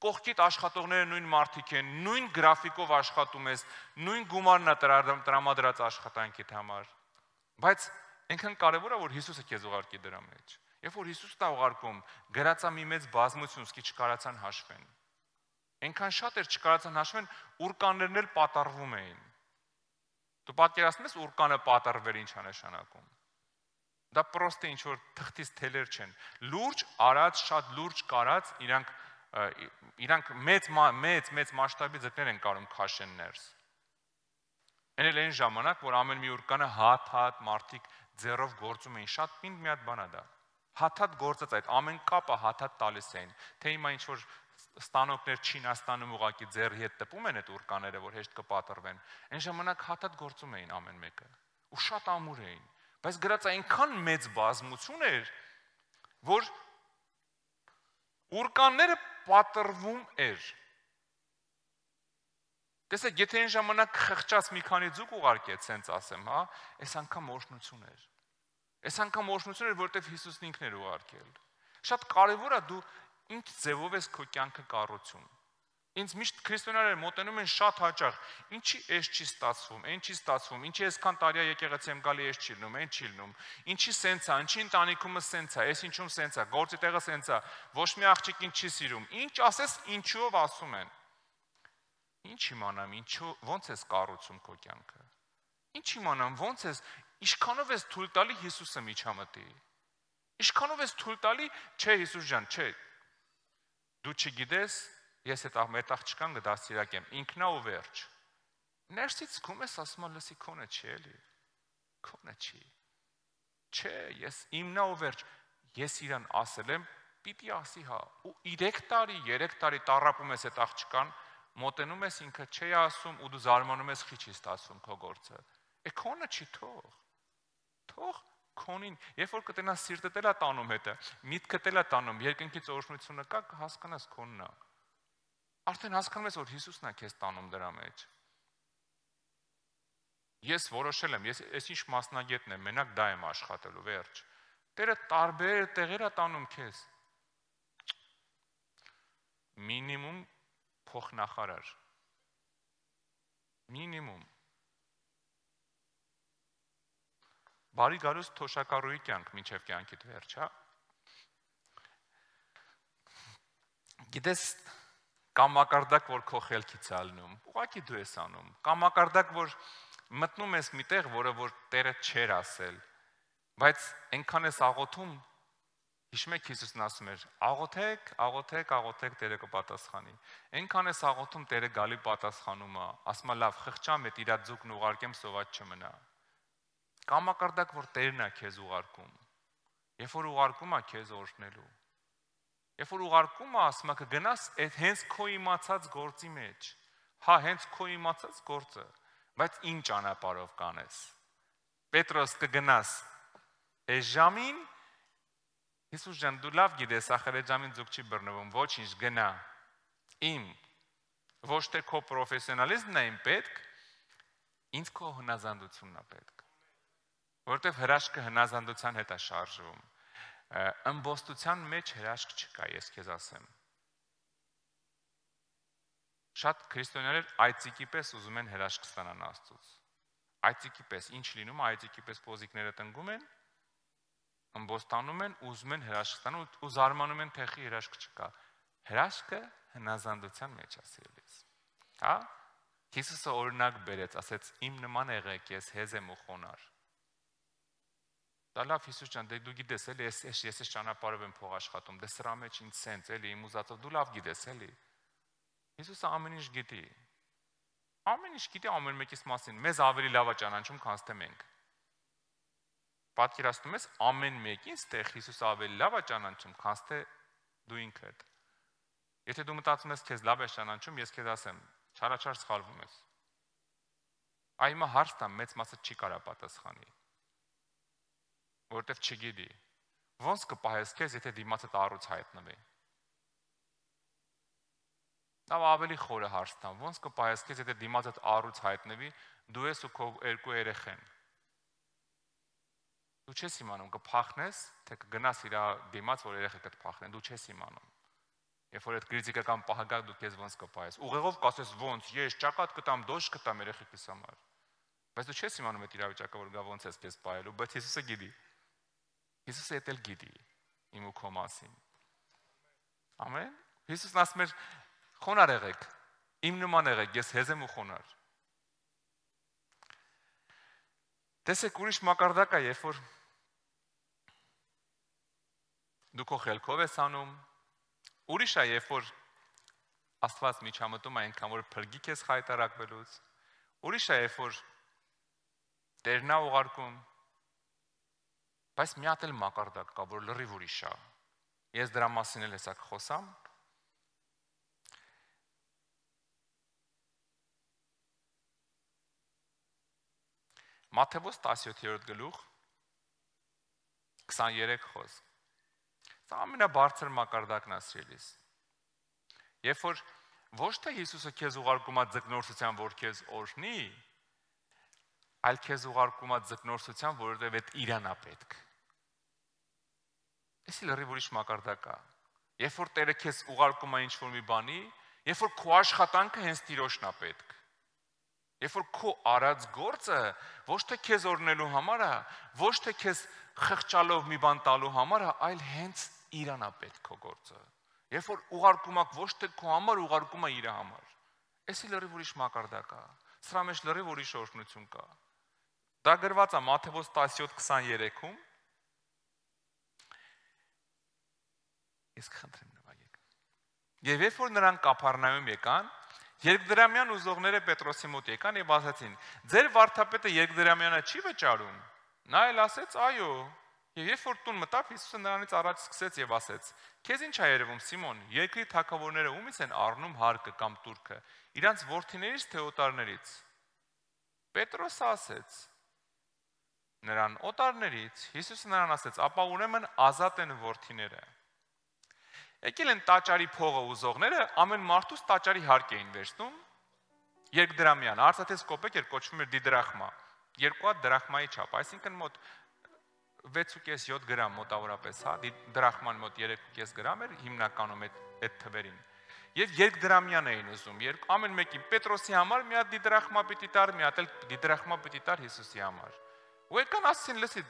կողքիդ աշխատողները նույն մարդիկ են, նույն գրաֆիկով աշխատում ես, նույն գումարն է տրամադրած աշխատանքիդ համար։ Բայց այնքան կարևոր է, որ Հիսուսը քեզ ուղարկի դրա մեջ։ Երբ որ Հիսուսն է ուղարկում, գրածա մի մեծ բազմություն, սկի չկարացան հաշվեն։ Այնքան շատ էր չկարացան հաշվեն, ուրկաններն էլ պատառվում էին։ Դու պատկերացնում ես ուրկանը պատառվեր ինչ է նշանակում։ Դա պրոստը ինչ որ թղթից թելեր չեն։ Լուրջ արած, շատ լուրջ կարած, իրանք իրանք մեծ մեծ մեծ մասշտաբի ձկներ են կարում քաշեն ներս։ Այն էլ այն ժամանակ, որ ամեն մի ուրկանը հատ-հատ մարդիկ ձեռով գործում էին, շատ պինդ մի հատ բան է դա։ Հատ-հատ գործած այդ ամեն կապը հատ-հատ տալիս էին։ Թե հիմա ինչ որ ստանոկներ Չինաստանում ուղակի ձեռի հետ տպում են այդ ուրկաները, որ հեշտ կպատռվեն։ Այն ժամանակ հատ-հատ գործում էին ամեն մեկը։ Ու շատ ամուր էին։ Բայց գրած այնքան մեծ բազմություն էր, որ ուրկանները պատրվում էր։ Տեսեք, եթե այն ժամանակ խղճած մի քանի ձուկ ուղարկեց, սենց ասեմ, հա, այս անգամ օշնություն էր։ Այս անգամ օշնություն էր, որովհետև Հիսուսն ինքն էր ուղարկել։ Շատ կարևոր է դու ինչ ձևով ես քո կյանքը կառուցում։ Ինձ միշտ քրիստոնյաները մոտենում են շատ հաճախ։ Ինչի էս չի ստացվում, այն չի ստացվում, ինչի այսքան տարիա եկեղեցի եմ գալի, էս չի լինում, այն չի լինում։ Ինչի սենց է, ինչի ընտանիքումը սենց է, էս ինչում սենց է, գործի տեղը սենց է, ոչ մի աղջիկին չի սիրում։ Ինչ ասես, ինչու ասում են։ Ինչ իմանամ, ինչու, ո՞նց ես կառուցում քո կյանքը։ Ինչ իմանամ, ո՞նց ես, ինչքանով ես թույլ տալի Հիսուսը միջամտի։ Ինչքանով ես թույլ տալի, չէ Հիսուս ջան, չէ։ Դու չգիտես, ես այդ մեր աղջկան կդաստիարակեմ, ինքնա ու վերջ։ Ներսից զգում ես ասում եմ լսի քոնը չի էլի։ Քոնը չի։ Չէ, ես իմնա ու վերջ։ Ես իրան ասել եմ, պիտի ասի հա։ Ու 3 տարի, 3 տարի տարապում ես այդ աղջկան, մոտենում ես ինքը չի ասում ու դու զարմանում ես խի չի ստացվում քո գործը։ Է քոնը չի թող։ Թող քոնին, երբ որ կտենաս սիրտը տելա տանում հետը, միտքը տելա տանում, երկնքից օրհնությունը կա, կհասկանաս քոնն է։ Արդեն հասկանում ես, որ Հիսուսն է քեզ տանում դրա մեջ։ Ես որոշել եմ, ես այս ինչ մասնագետն եմ, մենակ դա եմ աշխատելու, վերջ։ Տերը տարբեր տեղեր է տանում քեզ։ Մինիմում փոխնախարար։ Մինիմում Բարի գալուս թոշակառուի կյանք մինչև կյանքիդ վերջ, հա։ Գիտես կամ մակարդակ, որ քո խելքից ալնում, ուղղակի դու ես անում։ Կամ մակարդակ, որ մտնում ես միտեղ, որը որ Տերը չեր ասել, բայց այնքան ես աղոթում, հիշում եք Հիսուսն ասում էր. աղոթեք, աղոթեք, աղոթեք Տերը կպատասխանի։ Այնքան ես աղոթում Տերը գալի պատասխանում է, ասում է լավ, խղճամ այդ իրա ձուկն ուղարկեմ, սոված չմնա։ Կամակարդակ, որ Տերն է քեզ ուղարկում։ Երբ որ ուղարկում է քեզ օրհնելու։ Երբ որ ուղարկում է, ասում է կգնաս այդ հենց քո իմացած գործի մեջ։ Հա, հենց քո իմացած գործը բայց ինչ ճանապարհով կանես։ Պետրոս կգնաս այս ժամին Հիսուս ջան, դու լավ գիտես, ախր այդ ժամին ձուկ չի բռնվում, ոչինչ գնա։ Իմ ոչ թե քո պրոֆեսիոնալիզմն է իմ պետք, ինձ քո հնազանդությունն է պետք։ Որտեվ հրաշքը հնազանդության հետ է շարժվում։ Ըմբոստության մեջ հրաշք չկա, ես քեզ ասեմ Շատ քրիստոնյաներ այծիկի պես ուզում են հրաշք ստանան Աստծուց։ Այծիկի պես ինչ լինում, այծիկի պես պոզիկները տնգում են, ըմբոստանում են, ուզում են հրաշք ստանալ ու զարմանում են, թե խի հրաշք չկա։ Հրաշքը հնազանդության մեջ է սիրելիս։ Հա? Հիսուսը օրինակ բերեց, ասեց. «Իմ նման եղեք, ես հեզ եմ ու խոնար»։ Դա լավ Հիսուս ջան, դե դու գիտես էլի, ես ես ես ճանապարհով եմ փող աշխատում, դե սրա մեջ ինձ սենց էլի, իմ ուզածով դու լավ գիտես էլի։ Հիսուսը ամեն ինչ գիտի։ Ամեն ինչ գիտի ամեն մեկիս մասին։ Մեզ ավելի լավ է ճանաչում, քան թե մենք։ Պատկերացնում ես ամեն մեկին ստեղ Հիսուսը ավելի լավ է ճանաչում, քան թե դու ինքդ։ Եթե դու մտածում ես քեզ լավ ես ճանաչում, ես քեզ ասեմ, չարաչար սխալվում ես։ Այ հիմա հարցն մեծ մասը չի կարա պատասխանի։ Որտեվ չգիտի։ Ոնց կպահես քեզ, եթե դիմացը տառուց հայտնվի։ Դա ավելի խորը հարցն է։ Ոնց կպայես քեզ, եթե դիմացդ առուց հայտնվի, դու ես ու քո երկու երեխեն։ Դու չես իմանում կփախնես, թե կգնաս իր դիմաց, որ երեխեքդ փախնեն, դու չես իմանում։ Երբ որ այդ քրիտիկական պահակակ դու քեզ ոնց կպայես։ Ուղեղով կասես ոնց, ես ճակատ կտամ, դոշ կտամ երեխեքիս համար։ Բայց դու չես իմանում այդ իրավիճակը, որ գա ոնց ես քեզ պայելու, բայց Հիսուսը գիտի։ Հիսուսը էլ գիտի իմ ու քո մասին։ Ամեն։ Հիսուսն ասում էր, Խոնար եղեք։ Իմ նման եղեք, ես հեզ եմ ու խոնար։ Տեսեք ուրիշ մակարդակ է, երբ որ դու քո խելքով ես անում, ուրիշ է, երբ որ Աստված միջամտում է այնքան որ փրկի քեզ խայտարակվելուց, ուրիշ է, երբ որ Տերնա ուղարկում, բայց մի հատ էլ մակարդակ կա, որ լրիվ ուրիշ է։ Ես դրա մասին էլ հեսա կխոսամ, Մատթեոս 17-րդ գլուխ 23 խոսք։ Սա ամենաբարձր մակարդակն է սիրելիս։ Երբ որ ոչ թե Հիսուսը քեզ ուղարկում է ձգնորսության, որ քեզ օրհնի, այլ քեզ ուղարկում է ձգնորսության, որովհետև այդ Իրանա պետք։ Էսի լրիվ ուրիշ մակարդակ է։ Երբ որ Տերը քեզ ուղարկում է ինչ-որ մի բանի, երբ որ քո աշխատանքը հենց Տիրոջն է պետք Երբ որ քո արած գործը ոչ թե քեզ օրնելու համար է, ոչ թե քեզ խղճալով մի բան տալու համար է, այլ հենց Իրանա պետք քո գործը։ Երբ որ ուղարկում ակ ոչ թե քո համար, ուղարկում է իր համար։ Էսի լրիվ ուրիշ մակարդակ է։ Սրա մեջ լրիվ ուրիշ օրհնություն կա։ Դա գրված է Մատթեոս 17:23-ում։ Ես կխնդրեմ նվագեք։ Եվ երբ որ նրանք Կափառնայում եկան, Երկդրամյան ուզողները Պետրոսի մոտ եկան եւ ասացին. «Ձեր վարդապետը Երկդրամյանը չի վճարում»։ Նա էլ ասեց. «Այո»։ Եվ երբ որ տուն մտավ, Հիսուսը նրանից առաջ սկսեց եւ ասեց. «Քեզ ի՞նչ է երևում, Սիմոն, երկրի թակավորները ումից են առնում հարկը կամ турքը, իրանց worth-իներից թե օտարներից»։ Պետրոսը ասեց. Նրան օտարներից Հիսուսը նրան ասեց. «Ապա ուրեմն ազատ են worth-իները»։ Եկել են տաճարի փողը ուզողները, ամեն մարդուց տաճարի հարկ էին վերցնում, երկդրամյան, արծաթես կոպեկ էր կոչվում էր դիդրախմա, երկու հատ դրախմայի չափ, այսինքն մոտ 6.5-7 գրամ մոտավորապես, հա, դրախման մոտ 3.5 գրամ էր հիմնականում այդ այդ թվերին։ Եվ երկդրամյան էին ուզում, երկ ամեն մեկին Պետրոսի համար մի հատ դիդրախմա պիտի տար, մի հատ էլ դիդրախմա պիտի տար Հիսուսի համար։ Ու եկան ասին, լսի,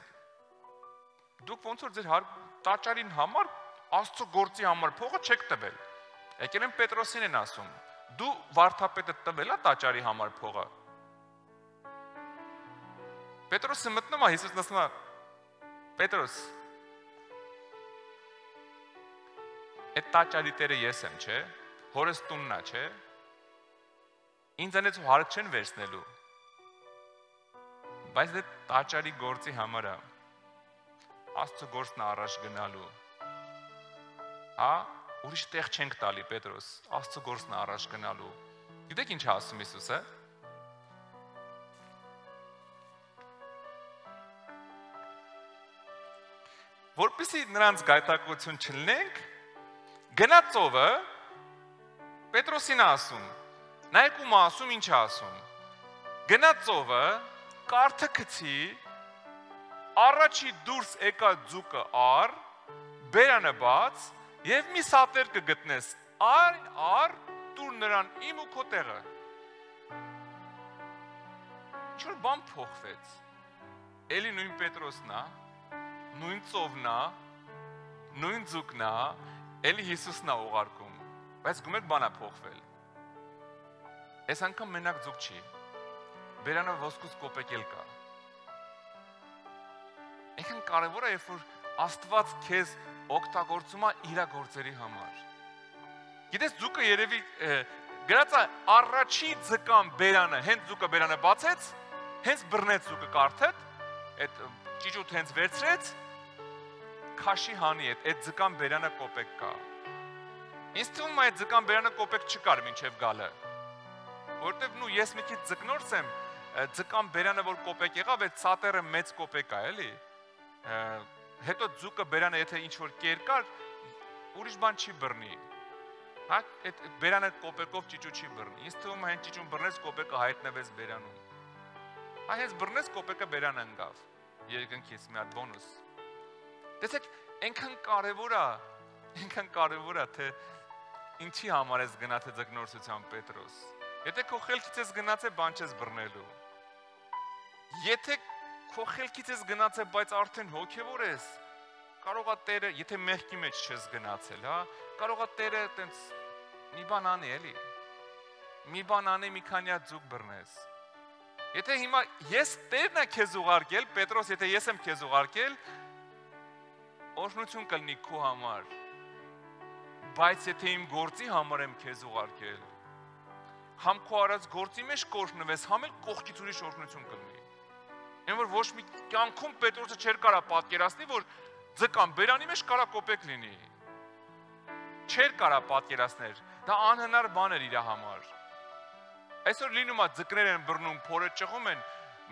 դուք ոնց որ ձեր տաճարին համար Աստծո գործի համար փողը չեք տվել։ Եկել են Պետրոսին են ասում, դու վարդապետը տվելա տաճարի համար փողը։ Պետրոսը մտնում է, Հիսուս նստում է։ Պետրոս, այդ տաճարի տերը ես եմ, չէ՞։ Հորս տունն է, չէ՞։ Ինձ անեց հարկ չեն վերցնելու։ Բայց դե տաճարի գործի համար է։ Աստծո գործն առաջ գնալու։ Հա, ուրիշ տեղ չենք տալի Պետրոս, Աստծո գործն առաջ գնալու։ Գիտեք ինչ ասում Հիսուսը։ Որպեսի նրանց գայթակղություն չլինենք, գնա ծովը Պետրոսին ասում։ Նայեք ում ասում, ինչ ասում։ Գնա ծովը, կարթը գցի, առաջի դուրս եկա ձուկը առ, բերանը բաց, Եվ մի սատեր կգտնես, ար, ար, դուր նրան իմ ու քո տեղը։ Ինչ-որ բան փոխվեց։ Էլի նույն Պետրոսն է, նույն ծովն է, նույն ձուկն է, էլի Հիսուսն է ուղարկում։ Բայց գումեր բանա փոխվել։ Այս անգամ մենակ ձուկ չի։ Բերանը ոսկուց կոպեկել կա։ Այնքան կարևոր է, երբ որ Աստված քեզ օգտագործում է իր գործերի համար։ Գիտես ձուկը երևի գրած է առաջի ձկան բերանը, հենց ձուկը բերանը բացեց, հենց բռնեց ձուկը կարթետ, այդ ճիճուտ հենց վերցրեց, քաշի հանի այդ այդ ձկան բերանը կոպեկ կա։ Ինձ թվում է այդ ձկան բերանը կոպեկ չկար մինչև գալը։ Որտեվ նու ես մի քիչ ձկնորս եմ, ձկան բերանը որ կոպեկ եղավ, այդ սատերը մեծ կոպեկ է, էլի հետո ձուկը բերանը եթե ինչ որ կերկար ուրիշ բան չի բռնի հա այդ բերանը կոպեկով ճիճու չի բռնի ինձ թվում է հենց ճիճուն բռնես կոպեկը հայտնվեց բերանում հա հենց բռնես կոպեկը բերանը ընկավ երկնքից մի հատ բոնուս տեսեք այնքան կարևոր է այնքան կարևոր է թե ինչի համար ես գնա թե ձգնորսության Պետրոս եթե քո խելքից ես գնացե բան չես բռնելու եթե քո խելքից ես գնացել, բայց արդեն հոգևոր ես։ Կարողա Տերը, եթե մեղքի մեջ չես գնացել, հա, կարողա Տերը տենց մի բան անի, էլի։ Մի բան անի, մի քանի հատ ձուկ բռնես։ Եթե հիմա ես Տերն է քեզ ուղարկել, Պետրոս, եթե ես եմ քեզ ուղարկել, օրհնություն կլինի քո համար։ Բայց եթե իմ գործի համար եմ քեզ ուղարկել, համ քո արած գործի մեջ կօրհնվես, համ էլ կողքից ուրիշ օրհնություն կլինի։ Այն որ ոչ մի կյանքում Պետրոսը չէր կարա պատկերացնի, որ ձկան բերանի մեջ կարա կոպեկ լինի։ Չէր կարա պատկերացներ։ Դա անհնար բան էր իր համար։ Այսօր լինում է ձկներ են բռնում, փորը ճղում են,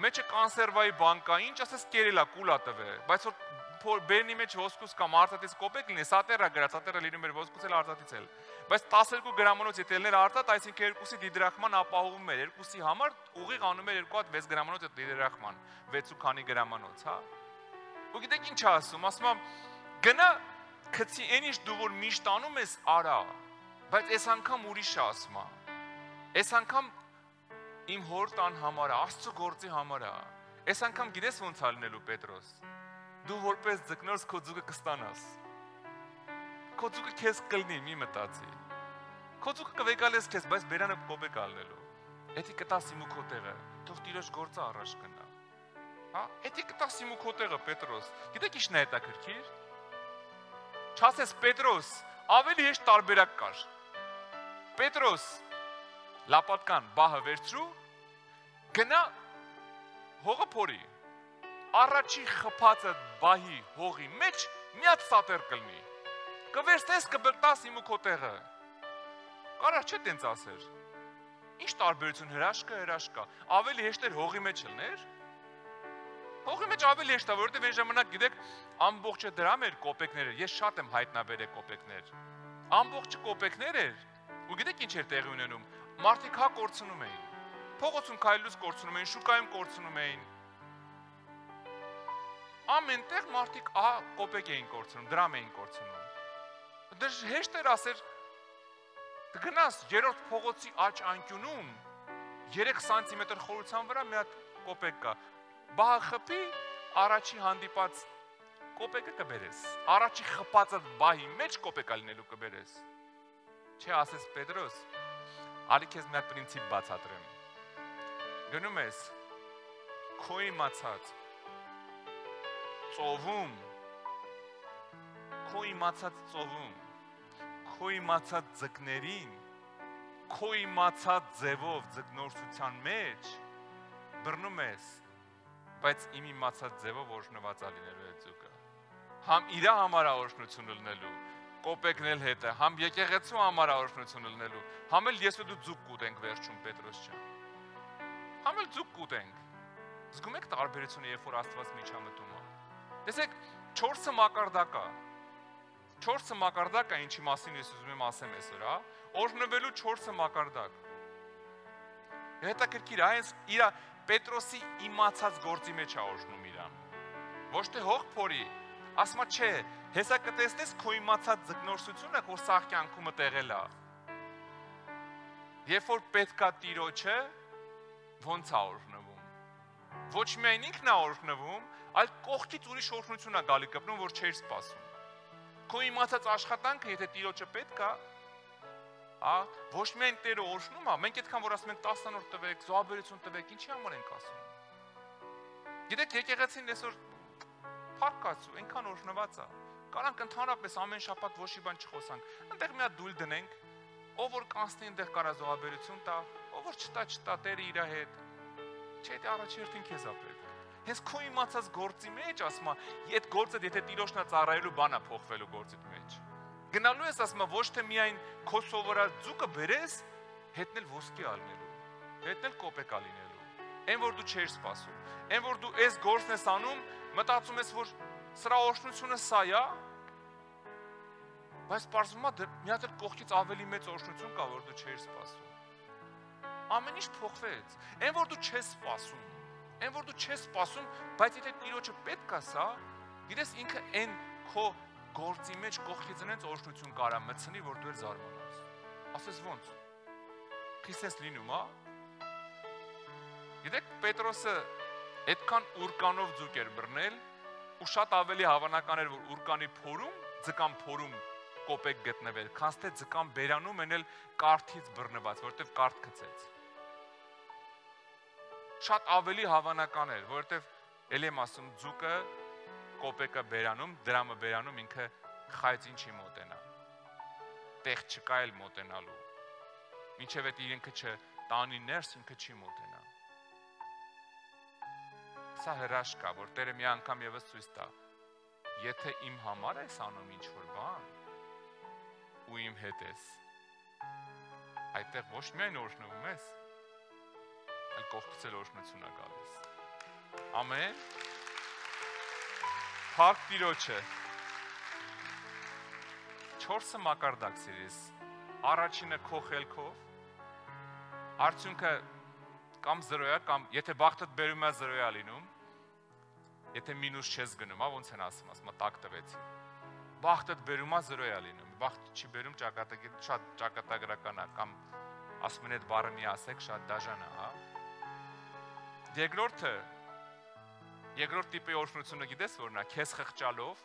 մեջը կանսերվայի բան կա, ինչ ասես կերելա, կուլա տվե, բայց որ բերնի մեջ ոսկուս կամ արտատից կոպեկ լինի, սատերա գրած, սատերը լինում էր ոսկուց էլ արտատից էլ։ Բայց 12 գրամանոց ետելներ արտատ, այսինքն երկուսի դիդրախման ապահովում էր, երկուսի համար ուղիղ անում էր 2 հատ 6 գրամանոց այդ դիդրախման, 6 ու քանի գրամանոց, հա։ Ու գիտեք ինչ ասում, ասում եմ գնա քցի այն ինչ դու որ միշտ անում ես, արա։ Բայց այս անգամ ուրիշ է ասում։ Այս անգամ իմ հոր տան համար Աստծո գործի համար է։ Այս անգամ գիտես ոնց ա լինելու Պետրոս դու որպես ձկնորս քո ձուկը կստանաս։ Քո ձուկը քեզ կլնի, մի մտածի։ Քո ձուկը կվեկալես քեզ, բայց բերանը կոպե կալնելու։ Էդի կտաս իմ ու քո տեղը, թող տիրոջ գործը առաջ գնա։ Հա, էդի կտաս իմ ու քո տեղը Պետրոս։ Գիտեք ի՞նչն է հետաքրքիր։ Չասես Պետրոս, ավելի հեշտ տարբերակ կար։ Պետրոս լապատկան բահը վերցրու, գնա հողը փորի առաջի խփածը բահի հողի մեջ միած սատեր կլնի։ Կվերստես կբրտաս իմ ու քո տեղը։ Կարա չէ տենց ասեր։ Ինչ տարբերություն հրաշքը հրաշքա։ Ավելի հեշտ էր հողի մեջ լներ։ Հողի մեջ ավելի հեշտ է, որովհետև այն ժամանակ գիտեք, ամբողջը դրամ էր կոպեկները։ Ես շատ եմ հայտնաբերել կոպեկներ։ Ամբողջը կոպեկներ էր։ Ու գիտեք ինչ էր տեղի ունենում։ Մարդիկ հա կորցնում էին։ Փողոցում քայլուց կորցնում էին, շուկայում կորցնում էին։ Ամենտեղ մարդիկ ահա կոպեկ էին կորցնում, դրամ էին կորցնում։ Դե հեշտ էր ասել Գնաս երրորդ փողոցի աճ անկյունում 3 սանտիմետր խորության վրա մի հատ կոպեկ կա։ Բա խփի առաջի հանդիպած կոպեկը կբերես։ Առաջի խփածը բահի մեջ կոպեկա լինելու կբերես։ Չէ, ասես Պետրոս։ Ալի քեզ մի հատ պրինցիպ բացատրեմ։ Գնում ես քո իմացած ծովում քո իմացած ծովում քո իմացած ձկներին քո իմացած ձևով ձգնորսության մեջ բռնում ես բայց իմ իմացած ձևով օրհնված ալինելու է ձուկը համ իրա համար օրհնություն լնելու կոպեկնել հետը համ եկեղեցու համար օրհնություն լնելու համ էլ ես ու դու ձուկ կուտենք վերջում պետրոս ջան համ էլ ձուկ կուտենք զգում եք տարբերությունը երբ որ աստված միջամտում տեսեք 4-ը մակարդակա 4-ը մակարդակ է, ինչի մասին ես ուզում եմ ասեմ այսօր, հա։ Օրհնվելու 4-ը մակարդակ։ Հետաքրքիր, այս իր Պետրոսի իմացած գործի մեջ է օրհնում իրան։ Ոչ թե հող փորի, ասма չէ, հեսա կտեսնես քո իմացած ձգնորսությունը, որ սաղ կյանքումը տեղել է։ Երբ որ պետքա տիրոջը, ոնց է օրհնվում։ Ոչ միայն ինքն է օրհնվում, այլ կողքից ուրիշ օրհնություն է գալի կպնում, որ չէր սպասում քո իմացած աշխատանքը, եթե տիրոջը պետք է, հա, ոչ միայն Տերը օրհնում է, մենք այդքան որ ասում ենք 10-րդ տվեք, զոհաբերություն տվեք, ինչի համար ենք ասում։ Գիտեք, եկեղեցին այսօր փառքացու, այնքան օրհնված է։ Կարանք ընդհանրապես ամեն շաբաթ ոչի բան չխոսանք։ Այնտեղ մի հատ դուլ դնենք, ով որ կանցնի այնտեղ կարա զոհաբերություն տա, ով որ չտա չտա Տերը իր հետ։ Չէ, դա առաջերտին քեզ ա պետք։ Հենց քո իմացած գործի մեջ ասում է, այդ գործը եթե տիրոշնա ծառայելու բան է փոխվելու գործիդ մեջ։ Գնալու ես ասում ոչ թե միայն քո սովորած ձուկը բերես, հետնել ոսկի ալնելու, հետնել կոպեկա լինելու։ Այն որ դու չես սпасում, այն որ դու այս գործն ես անում, մտածում ես որ սրա օշնությունը սա է, բայց բարձումա մի հատ էլ կողքից ավելի մեծ օշնություն կա, որ դու չես սпасում ամեն ինչ փոխվեց։ Այն որ դու չես սпасում, այն որ դու չես սпасում, բայց եթե Տիրոջը պետքա սա, իրես ինքը այն քո գործի մեջ կողքի ծնենց օրհնություն կարա մցնի, որ դու եր զարմանաս։ Ասես ո՞նց։ Քրիստոս լինում, հա։ Գիտեք Պետրոսը այդքան ուրկանով ձուկ էր բռնել, ու շատ ավելի հավանական էր, որ ուրկանի փորում, ձկան փորում կոպեկ գտնվել, քան թե ձկան բերանում ենել կարթից բռնված, որտեղ կարթ գցեց շատ ավելի հավանական էր, որովհետև ել եմ ասում ձուկը կոպեկը բերանում, դրամը բերանում ինքը խայծ ինչի մոտենա։ Տեղ չկա էլ մոտենալու։ Մինչև այդ իրենքը չտանի ներս ինքը չի մոտենա։ Սա հրաշք է, որ Տերը մի անգամ եւս ցույց տա։ Եթե իմ համար ես անում ինչ որ բան, ու իմ հետ ես, այդտեղ ոչ միայն օրհնվում ես, այլ կողքից էլ օրհնություն է գալիս։ Ամեն։ Փակ Տիրոջը։ 4-ը մակարդակ սիրես։ Առաջինը քո խելքով։ Արդյունքը կամ 0-ա կամ եթե բախտդ բերում է 0-ա լինում, եթե մինուս չես գնում, հա ոնց են ասում, ասում տակ տվեցի։ Բախտդ բերում է 0-ա լինում։ Բախտ չի բերում ճակատագիր շատ ճակատագրական է կամ ասում են այդ բառը մի ասեք, շատ դաժան է, հա։ Երկրորդը երկրորդ տիպի օրհնությունը գիտես որն է, քեզ խղճալով,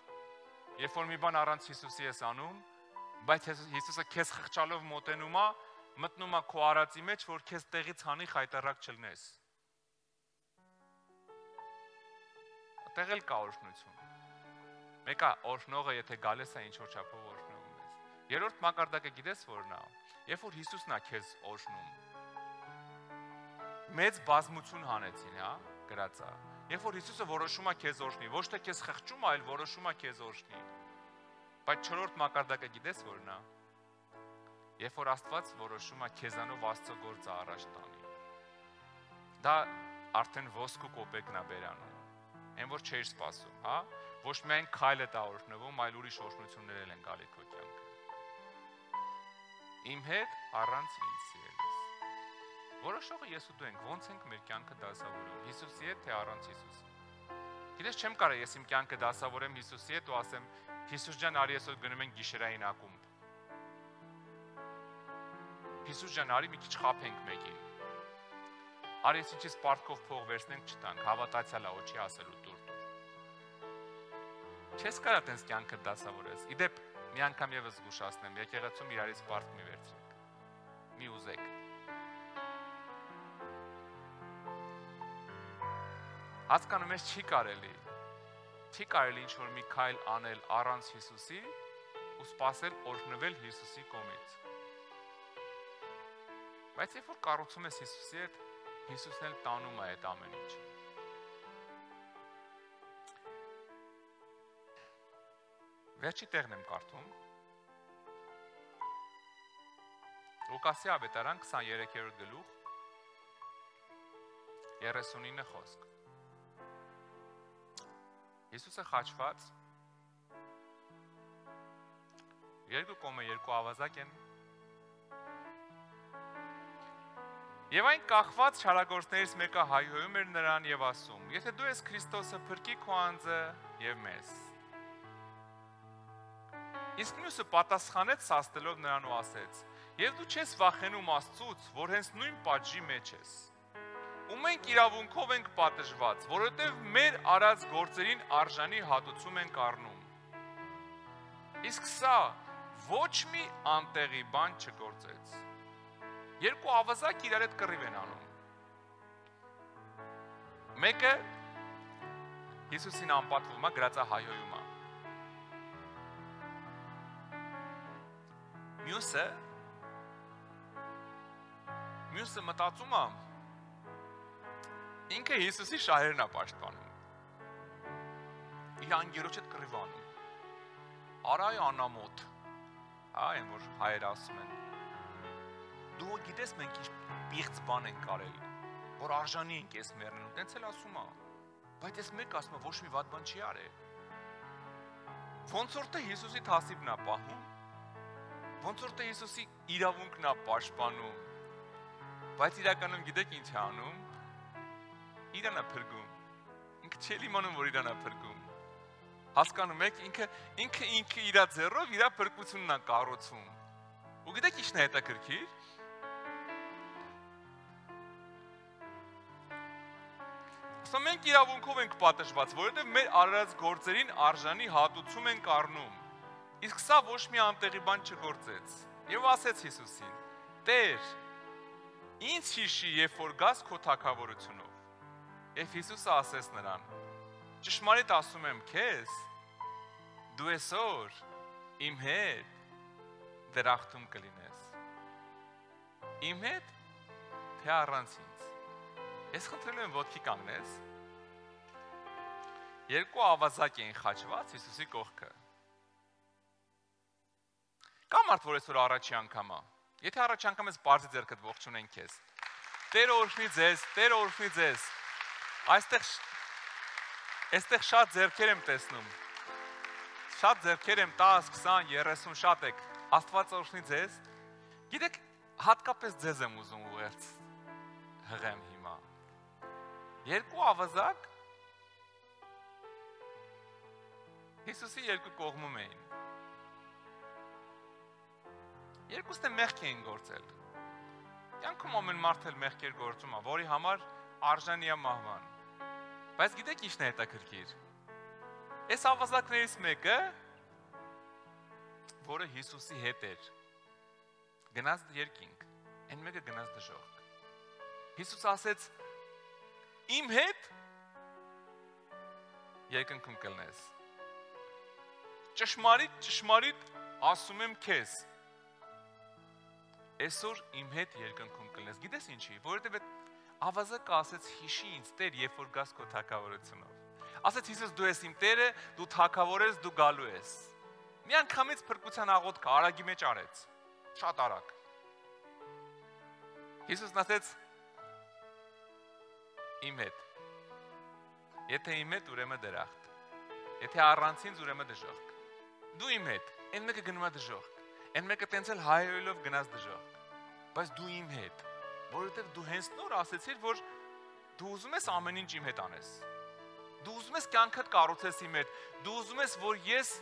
երբ որ մի բան առանց Հիսուսի ես անում, բայց Հիսուսը քեզ խղճալով մոտենում է, մտնում է քո արածի մեջ, որ քեզ տեղից հանի խայտարակ չլնես։ Այդտեղ էլ կա օրհնություն։ Մեկը օրհնողը եթե գալիս է ինչ որ չափով օրհնում ես։ Երրորդ մակարդակը գիտես որն է։ Երբ որ Հիսուսն է քեզ օրհնում, մեծ բազմություն հանեցին, հա, գրածա։ Երբ որ Հիսուսը որոշում է քեզ օրհնի, ոչ թե քեզ խղճում, այլ որոշում է քեզ օրհնի։ Բայց չորրորդ մակարդակը գիտես որն է։ Երբ որ Աստված որոշում է քեզանով Աստծո գործը առաջ տանի։ Դա արդեն ոսկու կոպեկն է բերանում։ Այն որ չէր սпасում, հա։ Ոչ միայն քայլը դա օրհնվում, այլ ուրիշ օրհնություններ են գալի քո կյանքը։ Իմ հետ առանց ինձ ելես։ Որոշողը ես ու դու ենք, ո՞նց ենք մեր կյանքը դասավորում։ Հիսուսի հետ թե առանց Հիսուսի։ Գիտես չեմ կարող ես իմ կյանքը դասավորեմ Հիսուսի հետ ու ասեմ Հիսուս ջան, արի այսօր գնում ենք գիշերային ակումբ։ Հիսուս ջան, արի մի քիչ խափենք մեկին։ Արի ես ինչից պարտքով փող վերցնենք չտանք, հավատացյալ է ոչի ասելու դուր դուր։ Չես կարա տենց կյանքը դասավորես։ Իդեպ մի անգամ եւս զգուշացնեմ, եկեղեցում իրարից պարտք մի վերցրեք։ Մի ուզեք։ Հասկանում ես չի կարելի։ Չի կարելի ինչ որ մի քայլ անել առանց Հիսուսի ու սпасել օրհնվել Հիսուսի կողմից։ Բայց երբ որ կառուցում ես Հիսուսի հետ, Հիսուսն էլ տանում է այդ ամեն ինչը։ Վերջի տեղն եմ կարդում։ Լուկասի ավետարան 23-րդ գլուխ 39 խոսք։ Հիսուսը խաչված երկու կողմը երկու ավազակ են Եվ այն կախված չարագործներից մեկը հայհոյում էր նրան եւ ասում. Եթե դու ես Քրիստոսը, փրկի քո անձը եւ մեզ։ Իսկ մյուսը պատասխանեց սաստելով նրան ու ասեց. Եվ դու չես վախենում Աստծուց, որ հենց նույն պատժի մեջ ես։ Ու մենք իրավունքով ենք պատժված, որովհետև մեր արած գործերին արժանի հատուցում ենք առնում։ Իսկ սա ոչ մի անտեղի բան չգործեց երկու ավազակ իրար հետ կռիվ են անում։ Մեկը Հիսուսին անպատվում է, գրածա հայոյում է։ Մյուսը Մյուսը մտածում է ինքը Հիսուսի շահերն է պաշտպանում։ Իր անգերոջ հետ կռիվ անում։ Արայ անամոթ։ այն որ հայեր ասում են դու գիտես մենք ինչ պիղծ բան ենք կարել, որ արժանի ենք այս մեռնելու, տենց էլ ասում է։ Բայց այս մեկ ասում է ոչ մի վատ բան չի արել։ Ոնց որ թե Հիսուսի թասիբն է պահում, ոնց որ թե Հիսուսի իրավունքն է պաշտպանում։ Բայց իրականում գիտեք ինչ է անում։ Իրան է փրկում։ Ինքը չի իմանում, որ իրան է փրկում։ Հասկանում եք, ինքը ինքը ինքը իր ձեռով իր փրկությունն է կառուցում։ Ու գիտեք ինչն է հետաքրքիր։ Ասա մենք իրավունքով ենք պատժված, որովհետև մեր արարած գործերին արժանի հատուցում ենք առնում։ Իսկ սա ոչ մի անտեղի բան չգործեց։ Եվ ասեց Հիսուսին. Տեր, ինձ հիշի, երբ որ գաս քո թակավորությունով։ Եվ Հիսուսը ասեց նրան. Ճշմարիտ ասում եմ քեզ, դու այսօր իմ հետ դրախտում կլինես։ Իմ հետ թե առանց ինձ։ Ես խնդրել եմ ոտքի կանգնես։ Երկու ավազակ էին խաչված Հիսուսի կողքը։ Կա մարդ, որ այսօր առաջի անգամա։ Եթե առաջի անգամ ես բարձի ձերքդ ողջունեն քեզ։ Տերը օրհնի ձեզ, Տերը օրհնի ձեզ։ Այստեղ այստեղ շատ ձերքեր եմ տեսնում։ Շատ ձերքեր եմ 10, 20, 30 շատ եք։ Աստված օրհնի ձեզ։ Գիտեք, հատկապես ձեզ եմ ուզում ուղերձ հղեմ հիմա երկու ավազակ Հիսուսի երկու կողմում էին։ Երկուսն էլ մեղք էին գործել։ Կյանքում ամեն մարդ էլ մեղքեր գործում է, որի համար արժանի է մահվան։ Բայց գիտեք ինչն է հետաքրքիր։ Այս ավազակներից մեկը, որը Հիսուսի հետ էր, գնաց երկինք, այն մեկը գնաց դժոխք։ Հիսուս ասեց իմ հետ երկնքում կլնես։ Ճշմարիտ, ճշմարիտ ասում եմ քեզ։ Այսօր իմ հետ երկնքում կլնես։ Գիտես ինչի, որովհետև այդ ավազակը ասեց հիշի ինձ Տեր, երբ որ գաս քո թակավորությունով։ Ասեց Հիսուս դու ես իմ Տերը, դու թակավոր ես, դու գալու ես։ Մի անգամից փրկության աղոթքը արագի մեջ արեց։ Շատ արագ։ Հիսուսն ասեց իմ հետ։ Եթե իմ հետ ուրեմն դրախտ։ Եթե առանցին ուրեմն դժոխք։ Դու իմ հետ, այն մեկը գնում է դժոխք։ Այն մեկը տենց էլ հայերելով գնաց դժոխք։ Բայց դու իմ հետ, որովհետև դու հենց նոր ասացիր, որ դու ուզում ես ամեն ինչ իմ հետ անես։ Դու ուզում ես կյանքդ կառուցես իմ հետ։ Դու ուզում ես, որ ես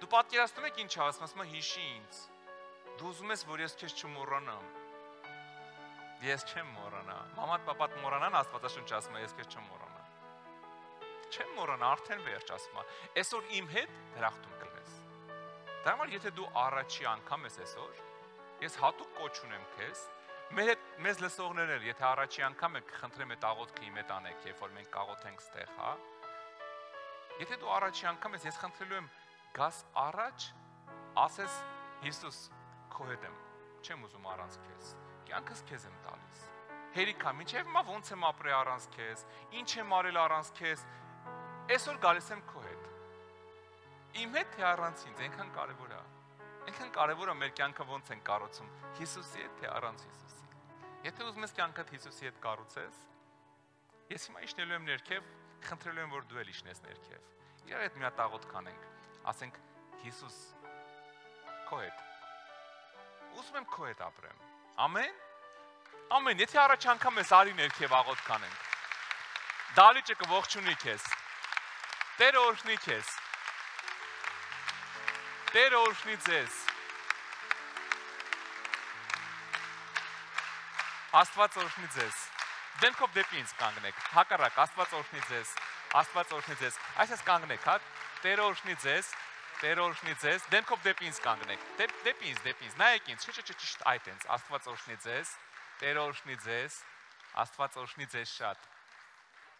դու պատկերացնում ես ինչ ասում, ասում ես հիշի ինձ։ Դու ուզում ես, որ ես քեզ չմոռանամ։ Ես չեմ մոռանա։ Մաման, papat մոռանան Աստվածաշունչ ասում է, ես քեզ չեմ մոռանա։ Չեմ մոռանա, արդեն վերջ ասում է։ Այսօր իմ հետ դրախտում կլնես։ Դա համար եթե դու առաջի անգամ ես այսօր, ես հատուկ կոչ ունեմ քեզ, մեր հետ մեզ լսողներն էլ, եթե առաջի անգամ եք խնդրեմ այդ աղոթքը իմ հետ անեք, երբ որ մենք կաղոթենք ստեղ, հա։ Եթե դու առաջի անգամ ես, ես խնդրելու եմ գաս առաջ, ասես Հիսուս քո հետ եմ, չեմ ուզում առանց քեզ։ Կյանքս քեզ եմ տալիս։ Հերիքա, ինչև մա ոնց եմ ապրել առանց քեզ, ինչ եմ արել առանց քեզ։ Այսօր գալիս եմ քո հետ։ Իմ հետ թե առանց ինձ, այնքան կարևոր է։ Այնքան կարևոր է մեր կյանքը ոնց են կառուցում։ Հիսուսի հետ թե առանց Հիսուսի։ Եթե ուզում ես կյանքդ Հիսուսի հետ կառուցես, ես հիմա իշնելու եմ ներքև, խնդրելու եմ որ դու էլ իշնես ներքև։ Իրար հետ մի հատ աղոթ կանենք։ Ասենք Հիսուս քո հետ։ Ուզում եմ քո հետ ապրեմ։ Ամեն։ Ամեն։ Եթե առաջ անգամ ես արի ներքև աղոթ կանենք։ Դալիճը կողջունի քեզ։ Տերը օրհնի քեզ։ Տերը օրհնի ձեզ։ Աստված օրհնի ձեզ։ Դեմքով դեպի ինձ կանգնեք։ Հակառակ Աստված օրհնի ձեզ։ Աստված օրհնի ձեզ։ Այսպես կանգնեք, հա։ Տերը օրհնի ձեզ։ Տերը օրհնի ձեզ։ Դեմքով դեպի ինձ կանգնեք։ Դեպ դեպի ինձ, դեպի ինձ։ Նայեք ինձ։ Չէ, չէ, ճիշտ այդ այնց։ Աստված օրհնի ձեզ։ Տերը օրհնի ձեզ։ Աստված օրհնի ձեզ շատ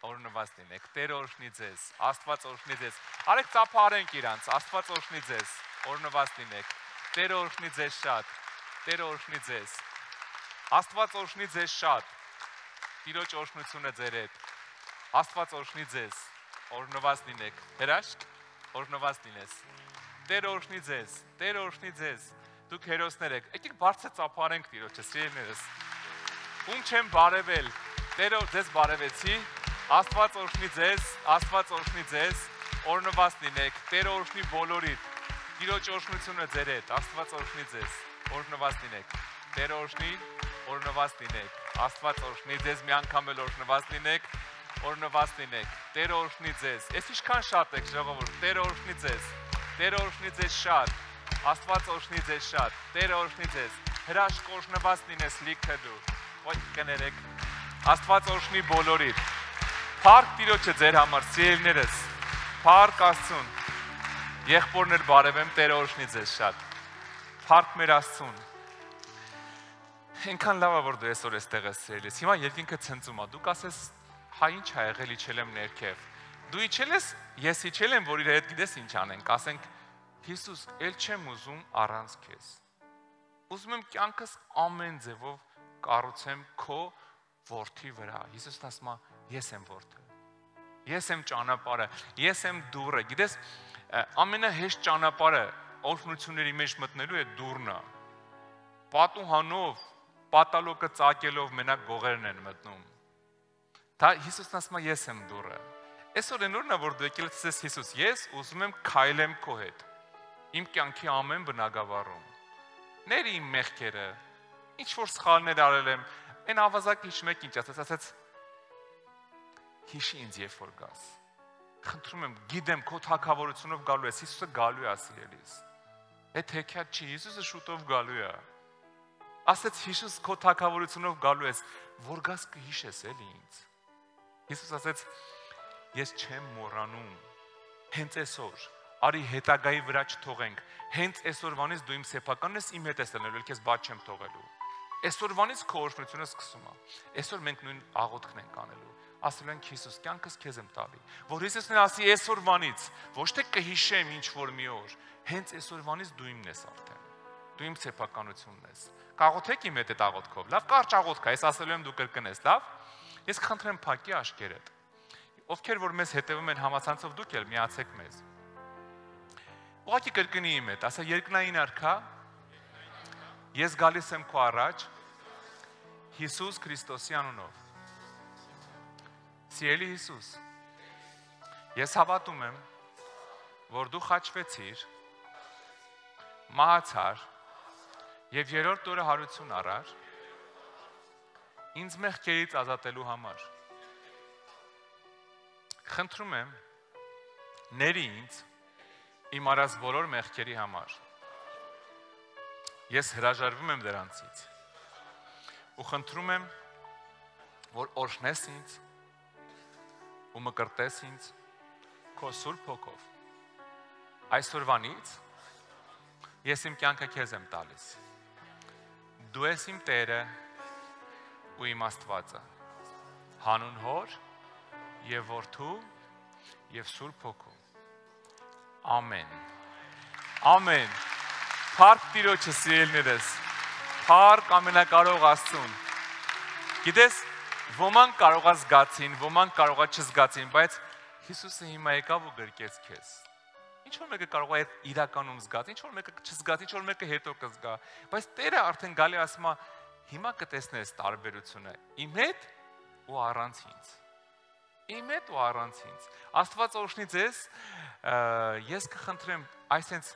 օրնված լինեք։ Տեր օրհնի ձեզ։ Աստված օրհնի ձեզ։ Արեք ծափարենք իրանց։ Աստված օրհնի ձեզ օրնված լինեք։ Տերը օրհնի ձեզ շատ։ Տերը օրհնի ձեզ։ Աստված օրհնի ձեզ շատ։ Տիրոջ օրհնությունը ձեր հետ։ Աստված օրհնի ձեզ։ Օրնված լինեք։ Հրաշք, օրնված լինես։ Տերը օրհնի ձեզ։ Տերը օրհնի ձեզ։ Դուք հերոսներ եք։ Եկեք բարձր ծափարենք Տիրոջը, սիրելիներս։ Ում չեմ բարևել։ Տերը ձեզ բարևեցի։ Աստված օրհնի ձեզ, Աստված օրհնի ձեզ։ Օրնված լինեք։ Տերը օրհնի բոլորիդ։ Տիրոջ օրհնությունը ձեր հետ, Աստված օրհնի ձեզ։ Օրհնված լինեք։ Տեր օրհնի, օրհնված լինեք։ Աստված օրհնի ձեզ մի անգամ էլ օրհնված լինեք։ Օրհնված լինեք։ Տեր օրհնի ձեզ։ Էս ինչքան շատ եք ժողովուրդ։ Տեր օրհնի ձեզ։ Տեր օրհնի ձեզ շատ։ Աստված օրհնի ձեզ շատ։ Տեր օրհնի ձեզ։ Հրաշք օրհնված լինես լիքը դու։ Ոչ կներեք։ Աստված օրհնի բոլորիդ։ Փառք Տիրոջը ձեր համար, սիրելիներս։ Փառք Աստծուն։ Եղբորներ բարևեմ Տերը օրհնի ձեզ շատ։ Փառք մեր Աստծուն։ Ինքան լավ է որ դու այսօր էստեղ ես սիրելիս։ Հիմա երկինքը ցնծում է։ Դու կասես հա ի՞նչ ա եղել իջել եմ ներքև։ Դու իջել ես, ես իջել եմ, որ իր հետ գիտես ինչ անենք, ասենք Հիսուս, ել չեմ ուզում առանց քեզ։ Ուզում եմ կյանքս ամեն ձևով կառուցեմ քո որդի վրա։ Հիսուսն ասում է, ես եմ որդը։ Ես եմ ճանապարհը, ես եմ դուռը։ Գիտես, ամենահեշտ ճանապարհը օրհնությունների մեջ մտնելու է դուրնը։ Պատուհանով, պատալոկը ծակելով մենակ գողերն են մտնում։ Դա Հիսուսն ասում է ես եմ դուրը։ Այսօր ենորն է որ դու եկել ես Հիսուս, ես ուզում եմ քայլեմ քո հետ։ Իմ կյանքի ամեն բնակավարում։ Ներ իմ մեղքերը, ինչ որ սխալներ արել եմ, այն ավազակի ինչ ինչ ասած, ասած հիշի ինձ երբ որ գաս խնդրում եմ, գիտեմ քո թակավորությունով գալու ես, Հիսուսը գալու է ասիրելիս։ Այդ հեքիաթ չի, Հիսուսը շուտով գալու է։ Ասեց Հիսուս քո թակավորությունով գալու ես, որ գաս կհիշես էլի ինձ։ Հիսուս ասեց, ես չեմ մոռանում։ Հենց այսօր արի հետագայի վրա չթողենք։ Հենց այսօրվանից դու իմ սեփականն ես, իմ հետ ես ելնելու, ես բաց չեմ թողելու։ Այսօրվանից քո օրհնությունը սկսում է։ Այսօր մենք նույն աղոթքն ենք անելու ասել ենք Հիսուս, կյանքս քեզ եմ տալի։ Որ Հիսուսն ասի այսօրվանից, ոչ թե կհիշեմ ինչ որ մի օր, հենց այսօրվանից դու իմն ես արդեն։ Դու իմ ցեփականությունն ես։ Կաղոթեք իմ հետ այդ աղոթքով։ Լավ, կարճ աղոթք է, ես ասելու եմ դու կրկնես, լավ։ Ես խնդրեմ փակի աշկերդ։ Ովքեր որ մեզ հետևում են համացանցով դուք էլ միացեք մեզ։ Ուղղակի կրկնի իմ հետ, ասա երկնային արքա։ Ես գալիս եմ քո առաջ Հիսուս Քրիստոսի անունով Սիրելի Հիսուս, Ես հավատում եմ, որ դու խաչվեցիր, մահացար եւ երրորդ օրը հարություն առար ինձ մեղքերից ազատելու համար։ Խնդրում եմ ների ինձ իմ արած բոլոր մեղքերի համար։ Ես հրաժարվում եմ դրանցից։ Ու խնդրում եմ, որ օրհնես ինձ ու մկրտես ինձ քո սուրբ հոգով։ Այսօրվանից ես իմ կյանքը քեզ եմ տալիս։ Դու ես իմ Տերը ու իմ Աստվածը։ Հանուն Հոր եւ Որդու եւ Սուրբ Հոգու։ Ամեն։ Ամեն։ Փառք Տիրոջը սիրելիներս։ Փառք ամենակարող Աստծուն։ Գիտես, ոմանք կարողա զգացին, ոմանք կարողա չզգացին, բայց Հիսուսը հիմա եկավ ու գրկեց քեզ։ Ինչ որ մեկը կարող է իրականում զգալ, ինչ որ մեկը չզգա, ինչ որ մեկը հետո կզգա, բայց Տերը արդեն գալի ասում է, հիմա կտեսնես տարբերությունը իմ հետ ու առանց ինձ։ Իմ հետ ու առանց ինձ։ Աստված օրհնի ձեզ։ Ես կխնդրեմ, այսենց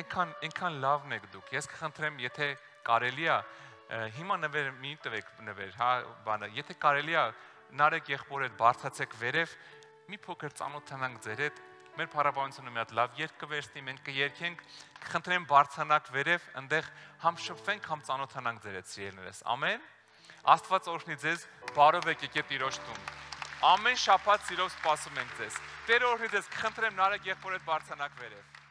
այնքան այնքան լավն եք դուք։ Ես կխնդրեմ, եթե կարելի է հիմա նվեր մի տվեք նվեր, հա, բանը, եթե կարելի է նարեկ եղբոր հետ բարձացեք վերև, մի փոքր ծանոթանանք ձեր հետ, մեր փառաբանությունը մի հատ լավ երգ կվերցնի, մենք կերքենք, կխնդրեմ բարձրանաք վերև, այնտեղ համ շփվենք, համ ծանոթանանք ձեր հետ սիրելիներս։ Ամեն։ Աստված օրհնի ձեզ, բարով եք եկեք Տիրոջ տուն։ Ամեն շաբաթ սիրով սպասում ենք ձեզ։ Տեր օրհնի ձեզ, կխնդրեմ նարեկ եղբոր հետ բարձրանաք վերև։